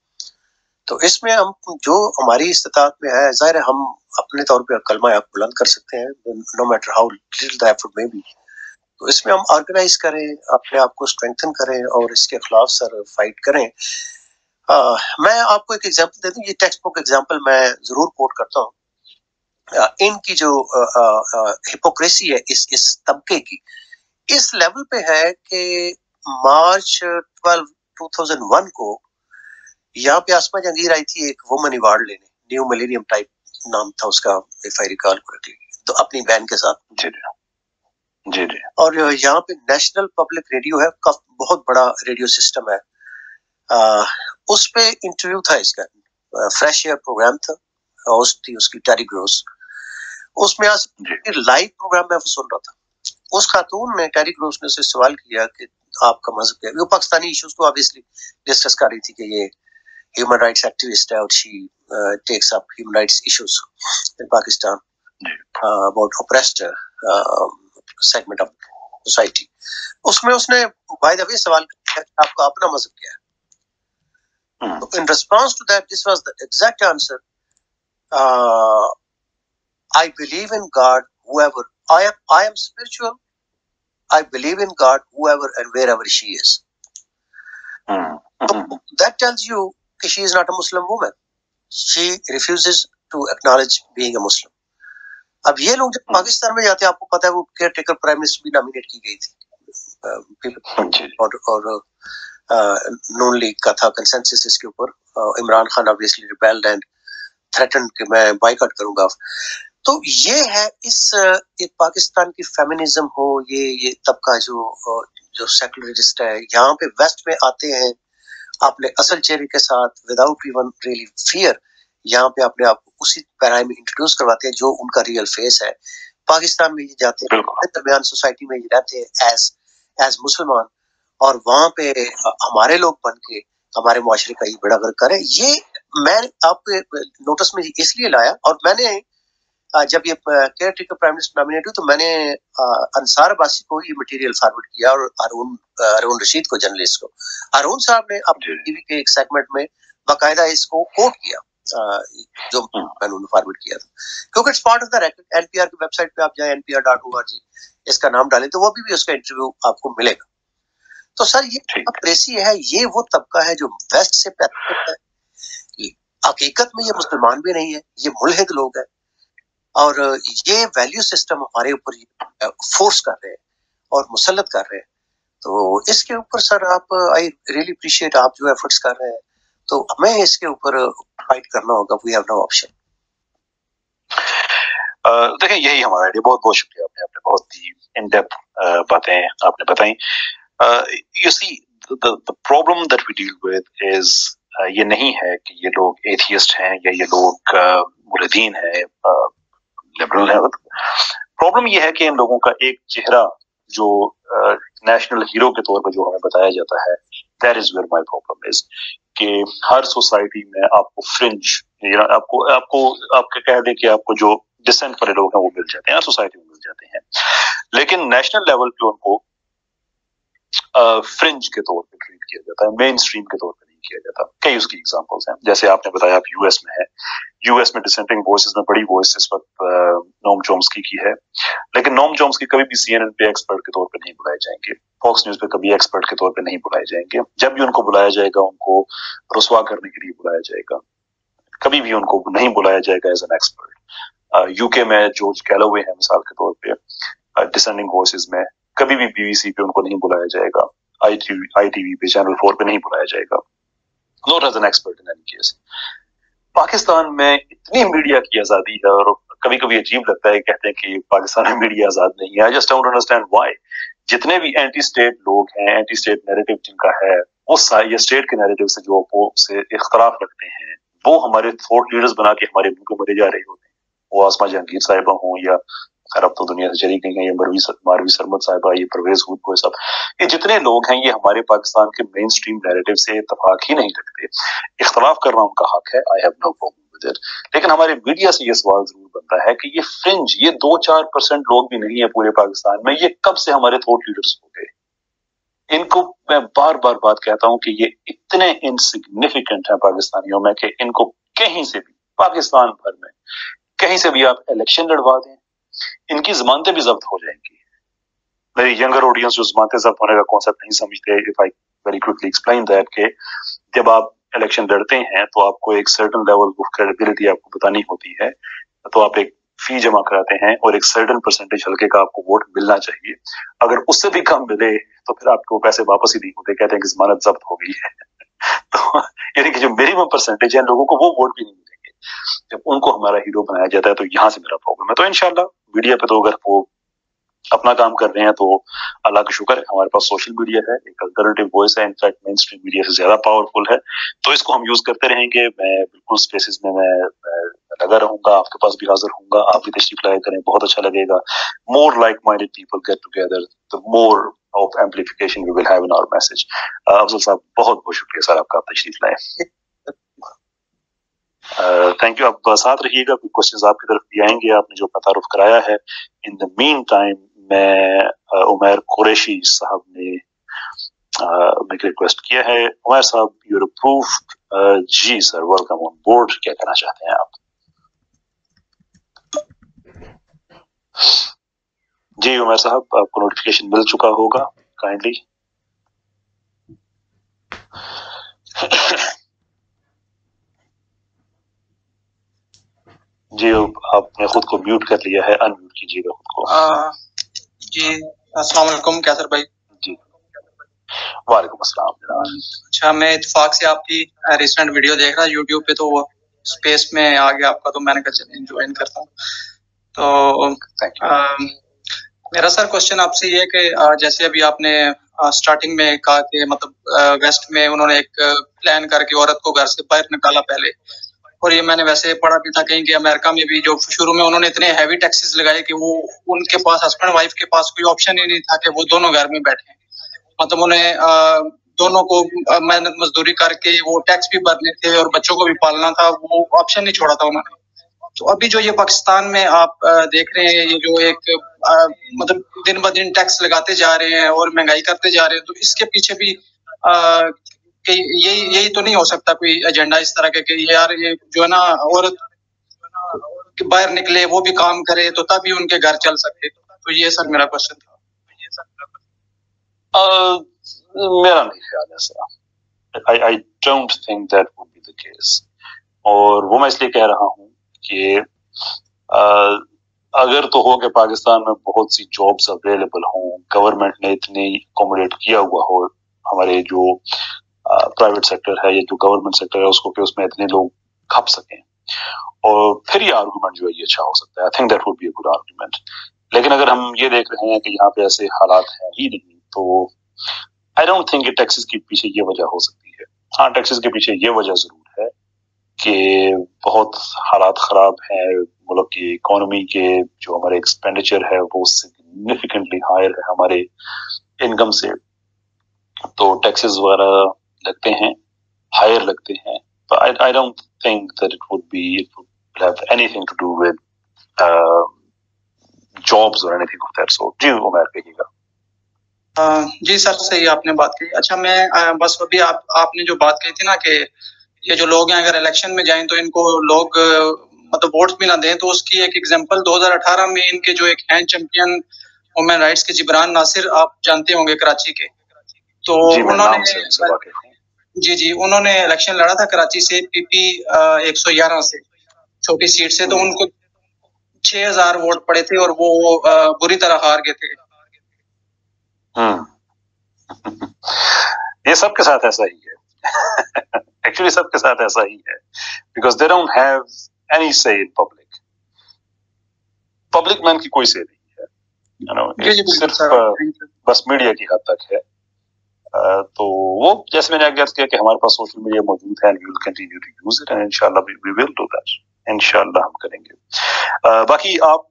तो इसमें हम जो हमारी इस्तात में है ज़ाहिर है हम अपने तौर पर कलमा आप बुलंद कर सकते हैं no matter how little effort may be तो इसमें हम ऑर्गेनाइज करें अपने आप को स्ट्रेंथन करें और इसके खिलाफ सर फाइट करें। आ, मैं आपको एक एग्जांपल दे दूँ ये टेक्स्ट बुक एग्जांपल मैं ज़रूर कोट करता हूँ। इनकी जो हिपोक्रेसी है इस इस तबके की इस लेवल पे है कि March twelve two thousand one को यहाँ पे आसमा जंगीर आई थी एक वुमन अवार्ड लेने न्यू मिलेनियम टाइप नाम था उसका इफ़ आई रिकॉल करेक्टली तो अपनी बहन के साथ। जी जी। जी और यहाँ पे नेशनल पब्लिक रेडियो है बहुत बड़ा रेडियो सिस्टम है। आ, उस पे इंटरव्यू था इसका। फ्रेश एयर प्रोग्राम था होस्ट थी उसकी टेरी ग्रोस उसमें आज लाइव प्रोग्राम में सुन रहा था। उस खातून ने टेरी ग्रोस ने से सवाल किया कि आपका मज़हब क्या वो पाकिस्तानी इश्यूज़ तो ऑब्वियसली डिस्कस कर रही थी कि ये ह्यूमन राइट्स एक्टिविस्ट है और she takes up human rights issues in Pakistan about oppressed segment of society उसमें उसने बाय द वे सवाल किया आपका अपना मजहब क्या है hmm. in response to that this was the exact answer uh, i believe in god whoever i am i am spiritual i believe in god whoever and wherever she is hmm. so that tells you that she is not a muslim woman. She refuses to acknowledge being a muslim. अब ये लोग जब पाकिस्तान में जाते हैं आपको पता है वो केयर टेकर प्राइम मिनिस्टर भी नॉमिनेट की गई थी। और और नून लीग का था कंसेंसस इसके ऊपर। Imran Khan obviously rebelled and threaten कि मैं बाइकआउट करूँगा। तो ये है इस एक पाकिस्तान की फेमिनिज्म हो ये ये तबका जो जो सेकुलरिस्ट है यहाँ पे वेस्ट में आते हैं। अपने असल चेहरे के साथ विदाउट इवन रियली फियर यहाँ पे अपने आप उसी पैराई में इंट्रोड्यूस करवाते हैं जो उनका रियल फेस है। पाकिस्तान में ये जाते हैं दरमियान सोसाइटी में ये रहते हैं एज एज मुसलमान। और वहाँ पे हमारे लोग बन के हमारे माशरे का ये बड़ा गर्व करें। ये मैं आपके नोटिस में इसलिए लाया और मैंने जब ये caretaker prime minister nominate हुई तो मैंने अंसार अब्बासी को ये मटेरियल फॉरवर्ड किया और अरुण अरुण रशीद को जर्नलिस्ट को। अरुण साहब ने अपने टीवी के एक सेगमेंट में बाकायदा इसको कोट किया जो हम्म। मैंने उन्हें फॉरवर्ड किया था। क्योंकि it's part of the record NPR की वेबसाइट पे आप जाए एनपीआर डॉट ओ इसका नाम डालें तो वो भी, भी उसका इंटरव्यू आपको मिलेगा। तो सर ये प्रेसी है ये वो तबका है जो वेस्ट से पैदा है। हकीकत में ये मुसलमान भी नहीं है ये मुलहिद लोग हैं। और ये वैल्यू सिस्टम हमारे ऊपर फोर्स कर रहे हैं और मुसलत कर रहे हैं। तो इसके ऊपर सर आप आई रियली अप्रिशिएट आप जो एफर्ट्स कर रहे हैं। तो हमें इसके ऊपर फाइट करना होगा वी हैव नो ऑप्शन देखिए यही हमारा आइडिया बहुत बहुत शुक्रिया। आपने आपने बहुत ही इन डेप्थ बातें आपने बताई। see the the problem that we deal with uh, ये नहीं है कि ये लोग एथियस्ट हैं या ये लोग मुलदीन हैं। लिबरल हैं। प्रॉब्लम ये है कि इन लोगों का एक चेहरा जो नेशनल हीरो के तौर पर जो हमें बताया जाता है that is where my problem is कि हर सोसाइटी में आपको फ्रिंज आपको आपको, आपके कह दें कि आपको जो डिसेंट वाले लोग हैं वो मिल जाते हैं, हर सोसाइटी में मिल जाते हैं। लेकिन नेशनल लेवल पे उनको फ्रिंज के तौर पे ट्रीट किया जाता है मेन स्ट्रीम के तौर पे किया जाता कई उसकी एग्जांपल्स हैं। जैसे आपने बताया आप यूएस में है। यूएस में डिसेंटिंग वॉइसेस में बड़ी वॉइस इस वक्त नोम जोम्सकी की है। लेकिन नोम जोम्सकी कभी भी सीएनएन पे एक्सपर्ट के तौर पे नहीं बुलाए जाएँगे। फॉक्स न्यूज़ पे कभी एक्सपर्ट के तौर पे नहीं बुलाए जाएँगे। जब भी उनको बुलाया जाएगा, उनको रुसवा करने के लिए बुलाया जाएगा। कभी भी उनको नहीं बुलाया जाएगा एज एन एक्सपर्ट यूके में जॉर्ज कैलोवे है मिसाल के तौर पे। डिसेंडिंग वॉइस में कभी भी बीबीसी पे उनको नहीं बुलाया जाएगा। आई टीवी पे चैनल फोर पे नहीं बुलाया जाएगा। Not as an expert in any case Pakistan में इतनी मीडिया की आज़ादी है और कभी कभी अजीब लगता है कहते हैं कि पाकिस्तान में मीडिया आज़ाद नहीं है। I just don't understand why जितने भी एंटी स्टेट लोग हैं एंटी स्टेट नैरेटिव जिनका है, वो ये स्टेट के नैरेटिव से जो वो से इख्तलाफ रखते हैं, वो हमारे थॉट लीडर्स बना के हमारे मुल्क में मरे जा रहे होते हैं। वो आसमा जहांगीर साहिबा हों या खैर अब तो दुनिया से चली गई है। ये मरवी मारवी सरमद साहिबा ये परवेज को सब। ये जितने लोग हैं, ये हमारे पाकिस्तान के मेन स्ट्रीम नैरेटिव से इतफाक ही नहीं रखते। इख्तलाफ करना उनका हक है आई हैव नो प्रॉब्लम लेकिन हमारे मीडिया से ये सवाल ज़रूर बनता है कि ये फ्रिंज ये दो चार परसेंट लोग भी नहीं है पूरे पाकिस्तान में, ये कब से हमारे थॉट लीडर्स हो गए? इनको मैं बार बार बात कहता हूँ कि ये इतने इनसिग्निफिकेंट हैं पाकिस्तानियों में कि इनको कहीं से भी, पाकिस्तान भर में, कहीं से भी आप इलेक्शन लड़वा दें इनकी जमानतें भी जब्त हो जाएँगी। मेरी यंगर ऑडियंस जो जमानतें जब्त होने का कॉन्सेप्ट नहीं समझते if I very quickly explain that के जब आप इलेक्शन लड़ते हैं तो आपको एक सर्टन लेवल ऑफ़ क्रेडिबिलिटी आपको बतानी होती है तो आप एक फ़ी जमा कराते हैं और एक सर्टन परसेंटेज हल्के का आपको वोट मिलना चाहिए। अगर उससे भी कम मिले तो फिर आपको पैसे वापस ही नहीं होते, कहते हैं कि जमानत जब्त हो गई है। [laughs] तो यानी कि जो मिनिमम परसेंटेज है, लोगों को वो वोट भी नहीं मिलेंगे। जब उनको हमारा हीरो बनाया जाता है तो यहाँ से मेरा प्रॉब्लम है। तो इनशाला मीडिया पे तो अगर वो अपना काम कर रहे हैं तो अल्लाह का शुक्र है हमारे पास सोशल मीडिया है एक अल्टरनेटिव वॉइस है इनफैक्ट मेन स्ट्रीम मीडिया से ज़्यादा पावरफुल है। तो इसको हम यूज़ करते रहेंगे। मैं बिल्कुल स्पेसिस में मैं, मैं लगा रहूँगा आपके पास भी हाजिर हूँ आप भी तशरीफ़ लाया करें बहुत अच्छा लगेगा। More like minded people get together the more of amplification we will have in our message Afzal साहब बहुत बहुत शुक्रिया सर आपका आप तशरीफ़ लाए। [laughs] थैंक यू आप साथ रहिएगा। कोई क्वेश्चंस आपकी तरफ़ भी आएँगे। आपने जो तारुफ कराया है। इन द मीन टाइम मैं उमर कुरैशी साहब ने मैं रिक्वेस्ट किया है। उमर साहब यूर अप्रूव जी सर वेलकम ऑन बोर्ड क्या कहना चाहते हैं आप? जी, उमर साहब, आपको नोटिफिकेशन मिल चुका होगा काइंडली जी आपने खुद को म्यूट कर लिया है अनम्यूट कीजिएगा खुद को। आ, जी अस्सलाम वालेकुम कैसर भाई। जी। वालेकुम अस्सलाम। अच्छा मैं इत्तेफाक से आपकी रिसेंट वीडियो देख रहा यूट्यूब पे तो स्पेस में आ गया आपका तो मैंने कहा ज्वाइन करता हूँ। तो आ, मेरा सर क्वेश्चन आपसे ये कि जैसे अभी आपने स्टार्टिंग में कहा कि मतलब वेस्ट में उन्होंने एक प्लान करके औरत को घर से बाहर निकाला पहले और ये मैंने वैसे पढ़ा भी था कहीं कि अमेरिका में भी जो शुरू में उन्होंने इतने हैवी टैक्सेस लगाए कि वो उनके पास हस्बैंड वाइफ के पास कोई ऑप्शन ही नहीं था कि वो दोनों घर में बैठे। मतलब उन्हें दोनों को मेहनत मजदूरी करके वो टैक्स भी भरने थे और बच्चों को भी पालना था, वो ऑप्शन नहीं छोड़ा था उन्होंने। तो अभी जो ये पाकिस्तान में आप देख रहे हैं, ये जो एक मतलब दिन ब दिन टैक्स लगाते जा रहे हैं और महँगाई करते जा रहे हैं तो इसके पीछे भी कि यही यही तो नहीं हो सकता कोई एजेंडा इस तरह के कि यार ये जो है ना औरत बाहर निकले वो भी काम करे तो तभी उनके घर चल सके। तो ये सर मेरा क्वेश्चन था। Uh, मेरा नहीं ख्याल है sir. I I don't think that would be the case और वो मैं इसलिए कह रहा हूँ कि uh, अगर तो हो कि पाकिस्तान में बहुत सी जॉब्स अवेलेबल हों गवर्नमेंट ने इतनी अकोमोडेट किया हुआ हो हमारे जो प्राइवेट सेक्टर है, या जो गवर्नमेंट सेक्टर है, उसको कि उसमें इतने लोग खप सकें। और फिर ये आर्गूमेंट जो है, ये अच्छा हो सकता है। I think that would be a good argument लेकिन अगर हम ये देख रहे हैं कि यहाँ पे ऐसे हालात हैं ही नहीं तो आई डोंट थिंक टैक्सेस के पीछे ये वजह हो सकती है। हाँ टैक्सेस के पीछे ये वजह ज़रूर है कि बहुत हालात खराब हैं। मुल्क की इकोनॉमी के जो हमारे एक्सपेंडिचर है, वो सिग्निफिकेंटली हायर है हमारे इनकम से। तो टैक्सेस वगैरह लगते हैं हायर लगते हैं तो I I don't think that it would be it would have anything to do with jobs और एनीथिंग ऑफ़ दैट सो जी उमर कहिएगा। जी सर सही आपने बात की अच्छा मैं बस अभी आप आपने जो बात कही थी ना कि ये जो लोग हैं अगर इलेक्शन में जाएँ तो इनको लोग मतलब वोट भी ना दें तो उसकी एक एग्जांपल 2018 में इनके जो एक हैंड चैंपियन वुमेन राइट्स के जिब्रान नासिर आप जानते होंगे कराची के। तो उन्होंने जी जी। उन्होंने इलेक्शन लड़ा था कराची से पीपी एक सौ ग्यारह से छोटी सीट से। तो। उनको छह हज़ार वोट पड़े थे और वो बुरी तरह हार गए थे। हम्म। [laughs] ये सबके साथ ऐसा ही है। [laughs] एक्चुअली सबके साथ ऐसा ही है। Because they don't have any say in public public man की कोई से नहीं है। You know, सिर्फ़ बस मीडिया की हद तक है। तो वो जैसे मैंने आगे किया कि हमारे पास सोशल मीडिया मौजूद है will continue to use it and इंशाल्लाह वी विल डू दैट इंशाल्लाह हम करेंगे। बाकी आप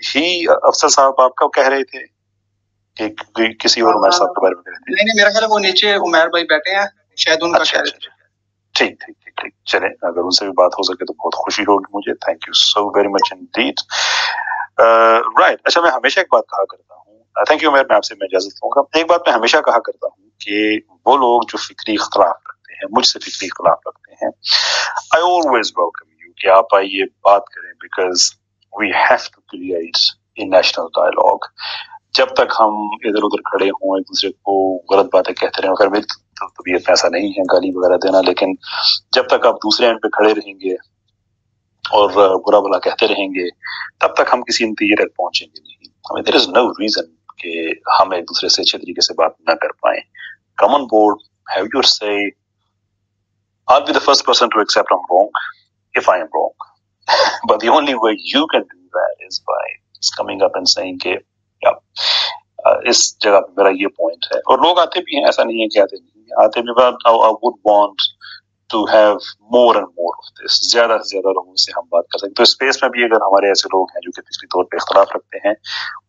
ही अफसर साहब आप कब कह रहे थे कि किसी और उमर साहब के बारे में कह रहे थे? नहीं नहीं मेरा ख्याल वो नीचे उमर भाई बैठे हैं शायद उनका अच्छा, कह ठीक ठीक ठीक ठीक। चले अगर उनसे भी बात हो सके तो बहुत खुशी होगी मुझे। Thank you so very much indeed right अच्छा मैं हमेशा एक बात कहा करता हूँ। थैंक यू मैं आपसे मैं इजाज़त दूँगा एक बात मैं हमेशा कहा करता हूँ कि वो लोग जो फिक्री इख्तलाफ रखते हैं, मुझसे फिक्री इख्तलाफ रखते हैं आई ऑलवेज वेलकम यू कि आप आइए, बात करें because we have to create a national dialogue जब तक हम इधर उधर खड़े हों, एक दूसरे को गलत बातें कहते रहे, अगर मेरी तो तबीयत में ऐसा नहीं है, गाली वगैरह देना, लेकिन जब तक आप दूसरे एंड पे खड़े रहेंगे और बुरा बुरा कहते रहेंगे, तब तक हम किसी नतीजे तक पहुँचेंगे नहीं। देर इज़ नो रीजन कि हम एक दूसरे से अच्छे तरीके से बात ना कर पाए। Common board have first person to accept I wrong if I am wrong but the only way you can do that is by coming up and saying के इस जगह पे मेरा ये पॉइंट है। और लोग आते भी हैं, ऐसा नहीं है कि आते नहीं आते भी but I would want to have more and more of this ज़्यादा से ज़्यादा लोगों से हम बात कर सकते तो स्पेस में भी अगर हमारे ऐसे लोग हैं जो कि किसी तौर पर इख्तलाफ रखते हैं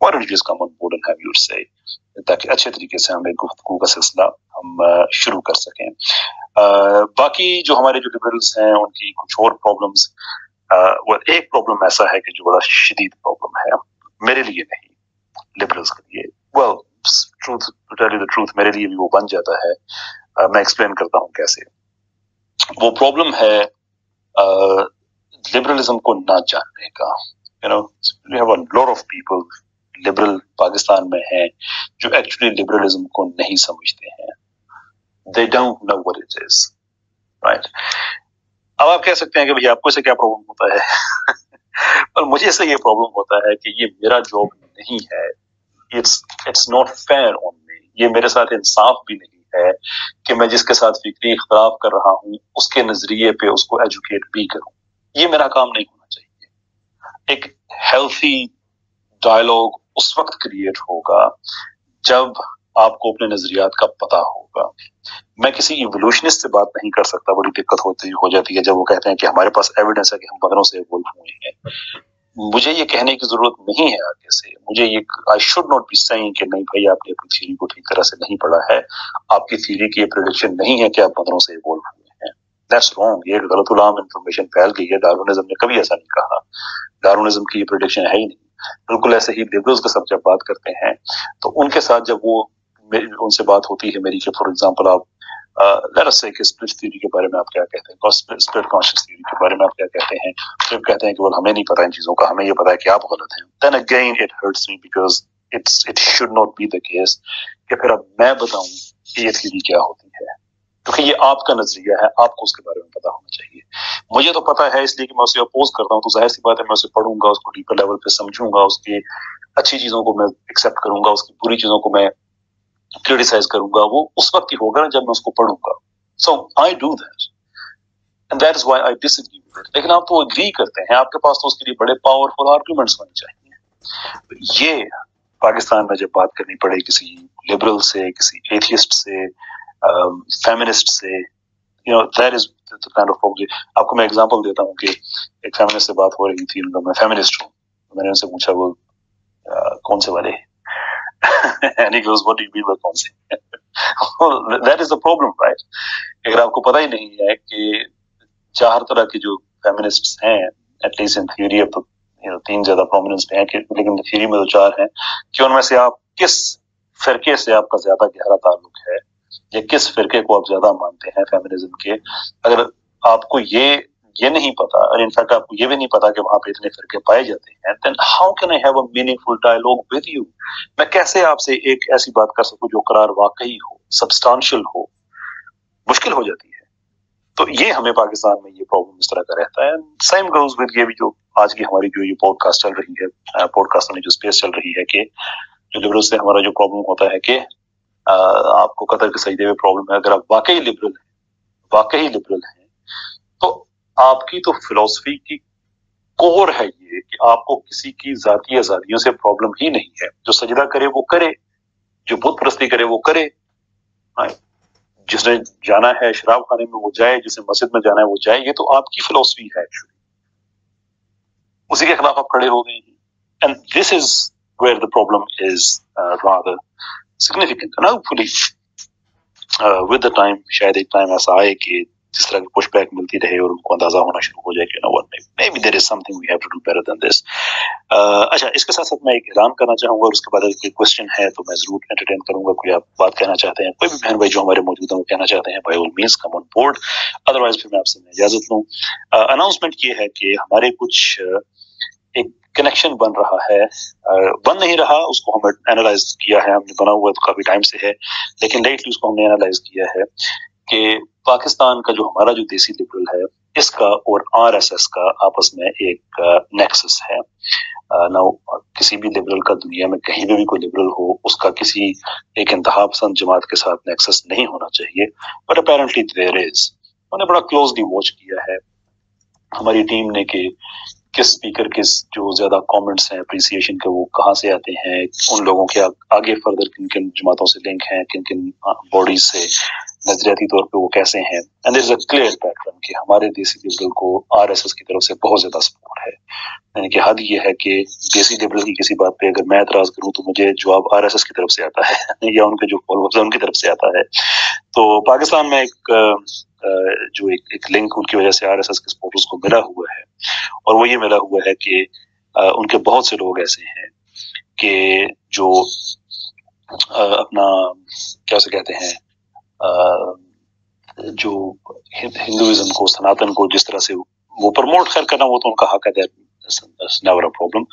वर जस्ट कम ऑन ताकि अच्छे तरीके से हमें गुफ्तु का सिलसिला हम शुरू कर सकें। बाकी जो हमारे जो लिबरल्स हैं, उनकी कुछ और प्रॉब्लम्स वो एक प्रॉब्लम ऐसा है कि जो बड़ा शदीद प्रॉब्लम है। मेरे लिए नहीं लिबरल्स के लिए। वेल ट्रूथ ट्रूथ मेरे लिए भी वो बन जाता है। मैं एक्सप्लेन करता हूँ कैसे। वो प्रॉब्लम है लिबरलिज्म को ना जानने का। You know have a lot of people liberal Pakistan में हैं जो एक्चुअली लिबरलिज्म को नहीं समझते हैं। They don't know what it is right अब आप कह सकते हैं कि भैया आपको इसे क्या प्रॉब्लम होता है? [laughs] पर मुझे इससे ये प्रॉब्लम होता है कि ये मेरा जॉब नहीं है। It's it's not fair on me ये मेरे साथ इंसाफ भी नहीं है कि मैं जिसके साथ फिक्री इख्तलाफ कर रहा हूँ, उसके नज़रिए पे उसको एजुकेट भी करूँ। ये मेरा काम नहीं होना चाहिए। एक हेल्थी डायलॉग उस वक्त क्रिएट होगा जब आपको अपने नजरियात का पता होगा। मैं किसी इवोल्यूशनिस्ट से बात नहीं कर सकता, बड़ी दिक्कत होती, हो जाती है जब वो कहते हैं कि हमारे पास एविडेंस है कि हम बदलों से इवोल्व हुए हैं। मुझे ये कहने की ज़रूरत नहीं है आगे से। मुझे ये I should not be saying कि नहीं भाई, आपने अपनी थ्योरी को ठीक तरह से नहीं पढ़ा है। आपकी थ्योरी की ये प्रोडिक्शन नहीं है कि आप बंदरों से इवॉल्व हुए हैं। दैट्स रॉन्ग ये गलत उलाम इन्फॉर्मेशन फैल गई है। डार्विनिज्म ने कभी ऐसा नहीं कहा। डार्विनिज्म की ये प्रोडिक्शन है ही नहीं। बिल्कुल ऐसे ही लिबरल्स के सब जब बात करते हैं तो उनके साथ जब वो, उनसे बात होती है मेरी कि फॉर एग्ज़ाम्पल आप लेट अस से कि स्प्लिट थ्योरी के बारे में आप क्या कहते हैं? स्प्लिट कॉन्शियस थ्योरी के बारे में आप क्या कहते हैं? जब कहते हैं कि वो हमें नहीं पता इन चीज़ों का, हमें ये पता है कि आप गलत हैं। Then again it hurts me because it's it should not be the case कि फिर अब मैं बताऊँ कि ये थ्योरी क्या होती है। क्योंकि ये आपका नज़रिया है, आपको उसके बारे में पता होना चाहिए। मुझे तो पता है इसलिए कि मैं उसे अपोज करता हूँ तो ज़ाहिर सी बात है मैं उसे पढ़ूँगा, उसको डीपर लेवल पे समझूँगा, उसकी अच्छी चीज़ों को मैं एक्सेप्ट करूँगा, उसकी बुरी चीज़ों को मैं क्रिटिसाइज करूँगा वो उस वक्त ही होगा ना जब मैं उसको पढ़ूँगा। So I do that and that is why I disagree with it लेकिन आप तो एग्री करते हैं आपके पास तो उसके लिए बड़े पावरफुल आर्गुमेंट्स होने चाहिए। ये पाकिस्तान में जब बात करनी पड़े किसी लिबरल से किसी एथियस्ट से फेमिनिस्ट um, से you know that is kind of आपको मैं एग्जांपल देता हूँ कि एक फेमिनिस्ट से बात हो रही थी उनका मैं फेमिनिस्ट हूँ। मैंने उनसे पूछा वो uh, कौन से वाले? [laughs] and he goes, what do you mean by कौन [laughs] well, that is the problem, right? अगर आपको पता ही नहीं है कि चार तरह के जो हैं एटलीस्ट इन थ्योरी अब तो यू नो तीन ज़्यादा प्रोमिनेंस में है लेकिन थ्योरी में तो चार हैं कि उनमें से आप किस फिरके से आपका ज़्यादा गहरा ताल्लुक है या किस फिरके को आप ज़्यादा मानते हैं फेमिनिज्म के अगर आपको ये ये नहीं पता, और इनफैक्ट आपको ये भी नहीं पता कि वहाँ पे इतने फिरके पाए जाते हैं। Then how can I have a meaningful dialogue with you मैं कैसे आपसे एक ऐसी बात कर सकूँ जो करार वाकई हो सब्सटेंशियल हो? मुश्किल हो जाती है। तो ये हमें पाकिस्तान में ये प्रॉब्लम इस तरह का रहता है। सेम गोज विद ये भी जो आज की हमारी जो ये पॉडकास्ट चल रही है पॉडकास्ट में जो स्पेस चल रही है कि जो लिबरल से हमारा जो प्रॉब्लम होता है कि आपको कतर के सही में प्रॉब्लम है। अगर आप वाकई लिबरल हैं, वाकई लिबरल हैं आपकी तो फिलोसफी की कोर है ये कि आपको किसी की जाती आजादियों से प्रॉब्लम ही नहीं है। जो सजदा करे वो करे, जो बुत प्रस्ती करे वो करे। जिसने जाना है शराब खाने में वो जाए जिसे मस्जिद में जाना है वो जाए, ये तो आपकी फिलोसफी है एक्चुअली उसी के खिलाफ आप खड़े हो गए हैं। And this is where the problem is rather significant and hopefully with the time शायद एक टाइम ऐसा आए कि जिस तरह की पुशबैक मिलती रहे और उनको अंदाज़ा होना शुरू हो जाए कि no one maybe there is something we have to do better than this अच्छा इसके साथ साथ मैं एक ऐलान करना चाहूँगा और उसके बाद अगर कोई क्वेश्चन है तो मैं ज़रूर एंटरटेन करूँगा कोई आप बात कहना चाहते हैं कोई भी बहन भाई जो हमारे मौजूद हैं वो कहना चाहते हैं by all means come on board otherwise फिर मैं आपसे इजाज़त लूँ। अनाउंसमेंट ये है कि हमारे कुछ uh, एक कनेक्शन बन रहा है। बन नहीं रहा उसको हमने एनालाइज किया है हमने बना हुआ तो काफ़ी टाइम से है लेकिन लेटली उसको हमने एनालाइज किया है। कि पाकिस्तान का जो हमारा जो देसी लिबरल है इसका और आरएसएस का आपस में एक नेक्सस है। ना किसी भी लिबरल का दुनिया में कहीं भी, भी कोई लिबरल हो उसका किसी एक इंतहा पसंद जमात के साथ नेक्सस नहीं होना चाहिए। बट अपेरेंटली देर इज़ उन्होंने बड़ा क्लोजली वॉच किया है। हमारी टीम ने कि किस स्पीकर के जो ज़्यादा कमेंट्स हैं अप्रिसिएशन के वो कहाँ से आते हैं? उन लोगों के आगे फर्दर किन किन जमातों से लिंक हैं? किन किन बॉडीज से नजरियाती तौर पे वो कैसे हैं? And is a clear pattern कि हमारे देसी लिबरल को आरएसएस की तरफ़ से बहुत ज़्यादा सपोर्ट है। यानी कि हद ये है कि देसी लिबरल की किसी बात पे अगर मैं एतराज़ करूँ तो मुझे जवाब आरएसएस की तरफ़ से आता है [laughs] या उनके जो फॉलोअर्स उनकी तरफ़ से आता है। तो पाकिस्तान में एक जो एक, एक लिंक उनकी वजह से आरएसएस के सपोर्टर्स को मिला हुआ है। और वो ये मिला हुआ है कि उनके बहुत से लोग ऐसे हैं कि जो अपना क्या से कहते हैं जो हिंदुइज्म को, सनातन को जिस तरह से वो प्रमोट कर करना, वो तो उनका हक है प्रॉब्लम।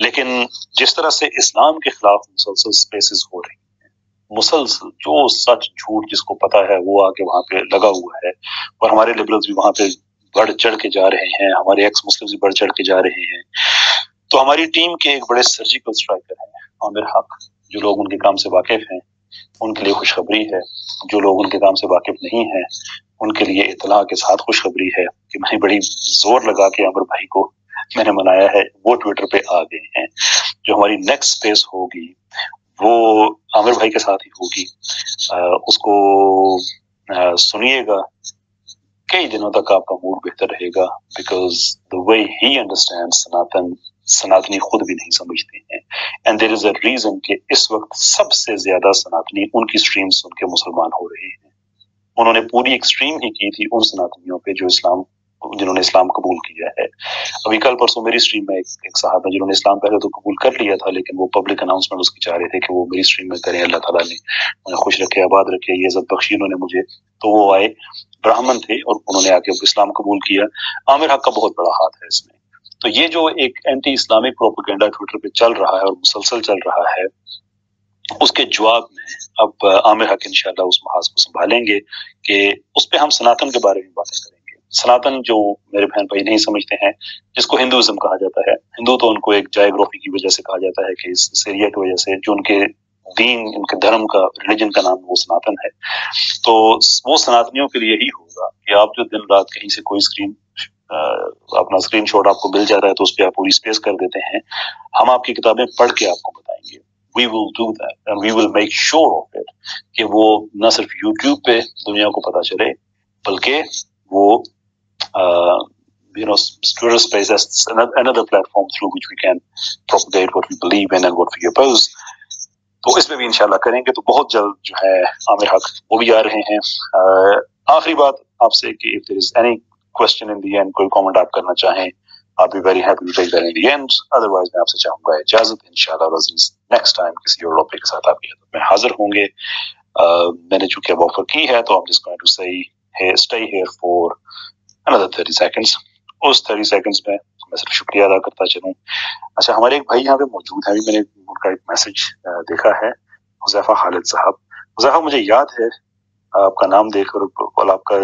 लेकिन जिस तरह से इस्लाम के खिलाफ मुसलसल स्पेसिस हो रही हैं, मुसलसल, जो सच झूठ जिसको पता है, वो आके वहाँ पे लगा हुआ है, और हमारे लिबरल्स भी वहाँ पे बढ़ चढ़ के जा रहे हैं, हमारे एक्स मुस्लिम भी बढ़ चढ़ के जा रहे हैं तो हमारी टीम के एक बड़े सर्जिकल स्ट्राइकर हैं, आमिर हक, जो लोग उनके काम से वाकिफ हैं। उनके लिए खुशखबरी है। जो लोग उनके काम से वाकिफ नहीं है, उनके लिए इतला के साथ खुशखबरी है कि मैंने बड़ी ज़ोर लगा के अमर भाई को मैंने मनाया है। वो ट्विटर पे आ गए हैं। जो हमारी नेक्स्ट स्पेस होगी, वो आमिर भाई के साथ ही होगी। उसको सुनिएगा। कई दिनों तक आपका मूड बेहतर रहेगा because the way he understand Sanatan, सनातनी खुद भी नहीं समझते हैं। And there is a reason कि इस वक्त सबसे ज़्यादा सनातनी उनकी स्ट्रीम सुन के मुसलमान हो रहे हैं। उन्होंने पूरी एक स्ट्रीम ही की थी उन सनातनियों पे जो इस्लाम जिन्होंने इस्लाम कबूल किया है। अभी कल परसों मेरी स्ट्रीम में एक, एक साहब है जिन्होंने इस्लाम पहले तो कबूल कर लिया था लेकिन वो पब्लिक अनाउंसमेंट उसकी चाह रहे थे कि वो मेरी स्ट्रीम में करें अल्लाह ताला ने उन्हें खुश रखे आबाद रखे ये इज़्ज़त बख्शी उन्होंने मुझे। तो वो आए ब्राह्मण थे और उन्होंने आके इस्लाम कबूल किया। आमिर हक का बहुत बड़ा हाथ है इसमें। तो ये जो एक एंटी इस्लामिक प्रोपोगेंडा ट्विटर पे चल रहा है और मुसलसल चल रहा है, उसके जवाब में अब आमिर हक इंशाल्लाह उस महाज को संभालेंगे कि उस पर हम सनातन के बारे में बातें करेंगे। सनातन जो मेरे बहन भाई नहीं समझते हैं, जिसको हिंदुइज्म कहा जाता है, हिंदू तो उनको एक जायोग्राफी की वजह से कहा जाता है कि इस एरिया की वजह से जो उनके दीन, उनके धर्म का रिलीजन का नाम वो सनातन है। तो वो सनातनियों के लिए ही होगा कि आप जो दिन रात कहीं से कोई स्क्रीन अपना स्क्रीन शॉट आपको मिल जाता है तो उस पर आप पूरी स्पेस कर देते हैं। हम आपकी किताबें पढ़ के आपको बताएँगे। We will do that and we will make sure of it कि वो न सिर्फ़ यूट्यूब पे दुनिया को पता चले, बल्कि वो you know, Twitter space as another platform through which we can propagate what we believe in and what we oppose तो इसमें भी इंशाल्लाह करेंगे। तो बहुत जल्द जो है, आमिर हक, वो भी आ रहे हैं। आखिरी बात आपसे कि if there is any question in the end कोई कमेंट आप करना चाहें I'll be very happy to take that in the end. Otherwise, मैं आपसे चाहूँगा इजाज़त इंशाल्लाह अज़ीज़ नेक्स्ट टाइम किसी और टॉपिक के साथ आपकी खिदमत में हाजिर होंगे मैंने चूँकि अब ऑफ़र की है तो I'm just going to say hey, stay here for another 30 seconds. उस 30 seconds में मैं सिर्फ़ शुक्रिया अदा करता चलूँ अच्छा हमारे एक भाई यहाँ पे मौजूद है मैंने उनका एक मैसेज देखा है हुजैफा खालिद साहब हुजैफा मुझे याद है आपका नाम देखकर और आपका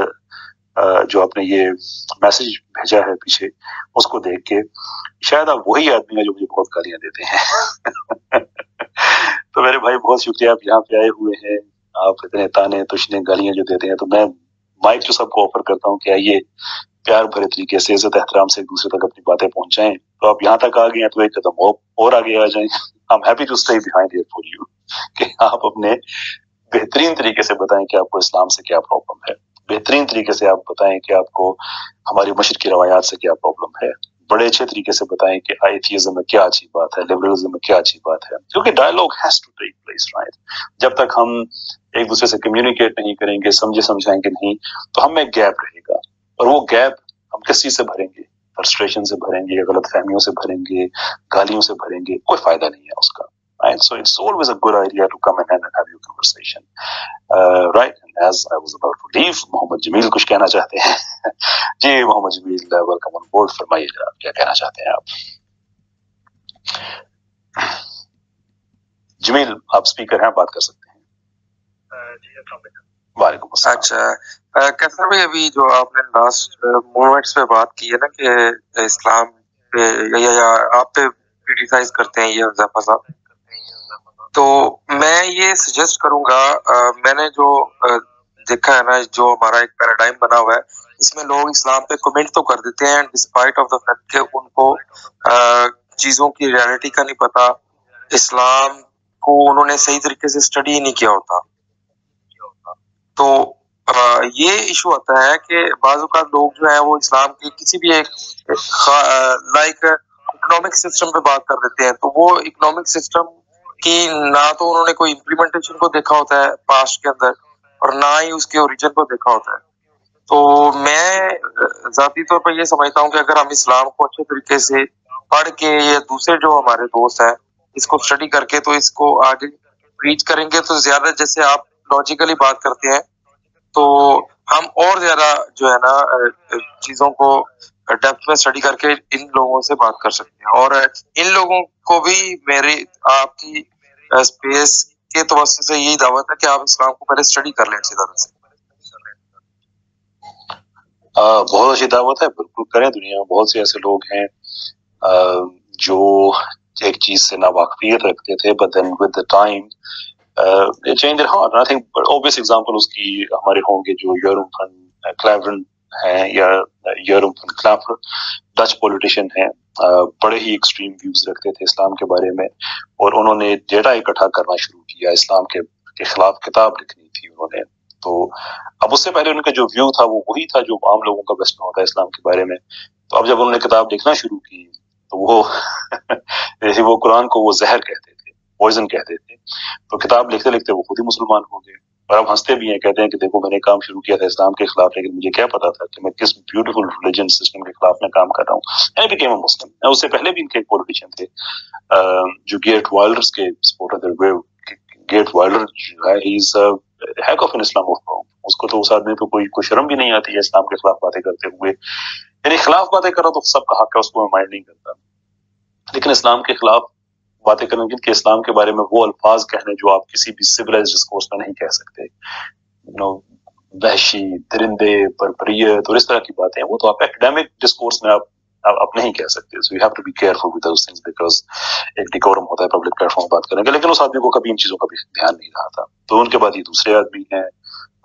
जो आपने ये मैसेज भेजा है पीछे, उसको देख के शायद आप वही आदमी है जो मुझे बहुत गालियाँ देते हैं। [laughs] तो मेरे भाई, बहुत शुक्रिया, आप यहाँ पे आए हुए हैं। आप इतने ताने तुशने गालियाँ जो देते हैं तो मैं माइक जो सबको ऑफ़र करता हूँ कि आइए, प्यार भरे तरीके से, इज़्ज़त एहतराम से एक दूसरे तक अपनी बातें पहुंचाएँ। तो आप यहाँ तक आ गए हैं तो एक कदम और आगे आ जाए। I am happy to stay behind here for you कि आप अपने बेहतरीन तरीके से बताएँ कि आपको इस्लाम से क्या प्रॉब्लम है। बेहतरीन तरीके से आप बताएँ कि आपको हमारी मशरकी रवायात से क्या प्रॉब्लम है। बड़े अच्छे तरीके से बताएँ कि आइथिज्म में क्या अच्छी बात है लिबरलिज्म में क्या अच्छी बात है। क्योंकि dialogue has to take place right जब तक हम एक दूसरे से कम्युनिकेट नहीं करेंगे, समझे समझाएँगे नहीं तो हमें गैप रहेगा। और वो गैप हम किस चीज़ से भरेंगे? फ्रस्ट्रेशन से भरेंगे गलत फहमियों से भरेंगे, गालियों से भरेंगे? कोई फ़ायदा नहीं है उसका। Right? So it's always a good idea to come in and have your conversation, uh, right? And as I was about to leave, Mohammad Jameel कुछ कहना चाहते हैं जी Mohammed Jamil welcome on board फरमाइए आप क्या कहना चाहते हैं आप जमील आप स्पीकर हैं बात कर सकते हैं वालेकुम अच्छा कैसा भी अभी जो आपने लास्ट मूवमेंट्स पे बात की है ना कि इस्लाम पे या, या आप पे क्रिटिसाइज करते हैं ये हज़ाफा साहब तो मैं ये सजेस्ट करूँगा आ, मैंने जो आ, देखा है ना जो हमारा एक पैराडाइम बना हुआ है इसमें लोग इस्लाम पे कमेंट तो कर देते हैं डिस्पाइट ऑफ़ द फैक्ट कि उनको चीज़ों की रियलिटी का नहीं पता। इस्लाम को उन्होंने सही तरीके से स्टडी नहीं किया होता। तो आ, ये इशू आता है कि बाजूकात लोग जो है वो इस्लाम के किसी भी एक लाइक इकोनॉमिक सिस्टम पे बात कर देते हैं। तो वो इकोनॉमिक सिस्टम कि ना तो उन्होंने कोई इम्प्लीमेंटेशन को देखा होता है पास्ट के अंदर और ना ही उसके ओरिजिन को देखा होता है। तो मैं जाती तौर पर यह समझता हूँ कि अगर हम इस्लाम को अच्छे तरीके से पढ़ के या दूसरे जो हमारे दोस्त हैं, इसको स्टडी करके तो इसको आगे रीच करेंगे तो ज़्यादा जैसे आप लॉजिकली बात करते हैं तो हम और ज़्यादा जो है ना चीज़ों को डेप्थ में स्टडी करके इन लोगों से बात कर सकते हैं। और इन लोगों को भी मेरी, आपकी स्पेस के तो से यही दावत है कि आप इस्लाम को पहले स्टडी कर लें तरह से। बहुत अच्छी दावत है, बिल्कुल करें दुनिया में। बहुत से ऐसे लोग हैं जो एक चीज़ से ना वाकफियत रखते थे but then with the time change I think obvious example उसकी हमारे होंगे जो यूरोपन क्लेवरन हैं या यूरोपन क्लाफर डच पॉलिटिशियन हैं बड़े ही एक्सट्रीम व्यूज़ रखते थे इस्लाम के बारे में और उन्होंने डेटा इकट्ठा करना शुरू किया इस्लाम के, के खिलाफ किताब लिखनी थी उन्होंने। तो अब उससे पहले उनका जो व्यू था वो वही था जो आम लोगों का बेस्ट होता है इस्लाम के बारे में। तो अब जब उन्होंने किताब लिखना शुरू की तो वो [laughs] जैसे वो कुरान को वो जहर कहते थे पॉइजन कहते थे। तो किताब लिखते लिखते वो खुद ही मुसलमान हो गए। और हम हँसते भी हैं, कहते हैं कि देखो मैंने काम शुरू किया था इस्लाम के खिलाफ, लेकिन मुझे क्या पता था कि मैं किस ब्यूटीफुल रिलीजन सिस्टम के खिलाफ मैं काम कर रहा हूँ। आई बिकेम मुस्लिम उससे पहले भी इनके एक पॉलिटिशियन थे। जो गेट वाइल्डर्स के सपोर्टर थे gate Wilder hack of an Islam उसको तो उस आदमी को कोई कोई शर्म भी नहीं आती है इस्लाम के खिलाफ बातें करते हुए। यानी खिलाफ बातें कर रहा तो सबका हक है, उसको मैं माइंड नहीं करता। लेकिन इस्लाम के खिलाफ बातें करेंगे कि इस्लाम के बारे में वो अल्फाज कहने जो आप किसी भी सिविलाइज डिस्कोर्स में नहीं कह सकते। नो वहशी, दरिंदे बरबरीत और इस तरह की बातें वो तो आप एकेडमिक डिस्कोर्स में आप आप नहीं कह सकते। So you have to be careful with those things because एक डिकोरम होता है पब्लिक प्लेटफॉर्म बात करेंगे लेकिन उस आदमी को कभी इन चीज़ों का भी ध्यान नहीं रहा था। तो उनके बाद ये दूसरे आदमी हैं,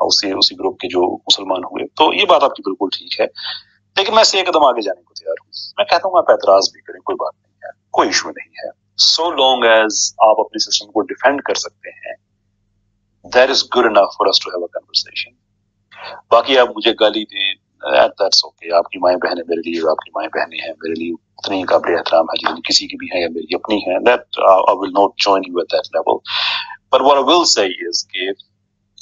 उसी उसी ग्रुप के जो मुसलमान हुए। तो ये बात आपकी बिल्कुल ठीक है। लेकिन मैं से एक कदम आगे जाने को तैयार हूँ। मैं कहता हूँ आप एतराज़ भी करें, कोई बात नहीं है, कोई इशू नहीं है। सो लॉन्ग एज आप अपने सिस्टम को डिफेंड कर सकते हैं that is good enough for us to have a conversation बाकी आप मुझे गाली दें दैट्स ओके आपकी माएँ बहनें मेरे लिए, आपकी माएँ बहनें हैं, मेरे लिए उतनी ही काबिल एहतराम है जितनी किसी की भी है या मेरी अपनी है that I will not join you at that level पर what I will say is कि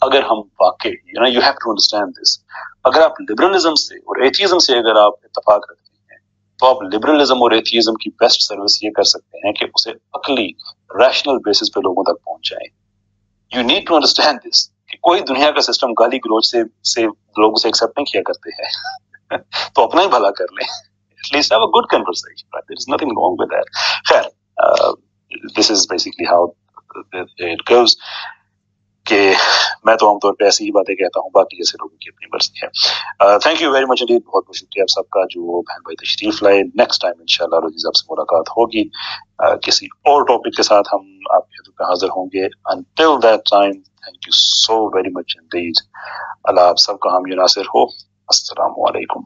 अगर हम वाकई you know you have to understand this अगर आप लिबरलिज्म से और एथिज्म से अगर आप इतफाक रखते तो आप लिबरलिज्म और एथिज्म की बेस्ट सर्विस ये कर सकते हैं कि उसे अकली रैशनल बेसिस पे लोगों तक पहुंचाएँ। You need to understand this कि कोई दुनिया का सिस्टम गाली गलोच से से लोग उसे एक्सेप्ट नहीं किया करते हैं। [laughs] तो अपना ही भला कर लें। At least have a good conversation there is nothing wrong with that खैर this is basically how it goes कि मैं तो आमतौर पर ऐसी ही बातें कहता हूँ, बाकी जैसे लोगों की अपनी मर्ज़ी है। Thank you very much indeed बहुत बहुत शुक्रिया आप सबका, जो बहन भाई तशरीफ़ लाए। नेक्स्ट टाइम इंशाल्लाह रोजीज आपसे मुलाकात होगी। किसी और टॉपिक के साथ हम आपके पे हाजिर होंगे। Until that time thank you so very much indeed Allah आप सबका हम युनासिर हो। अस्सलाम वालेकुम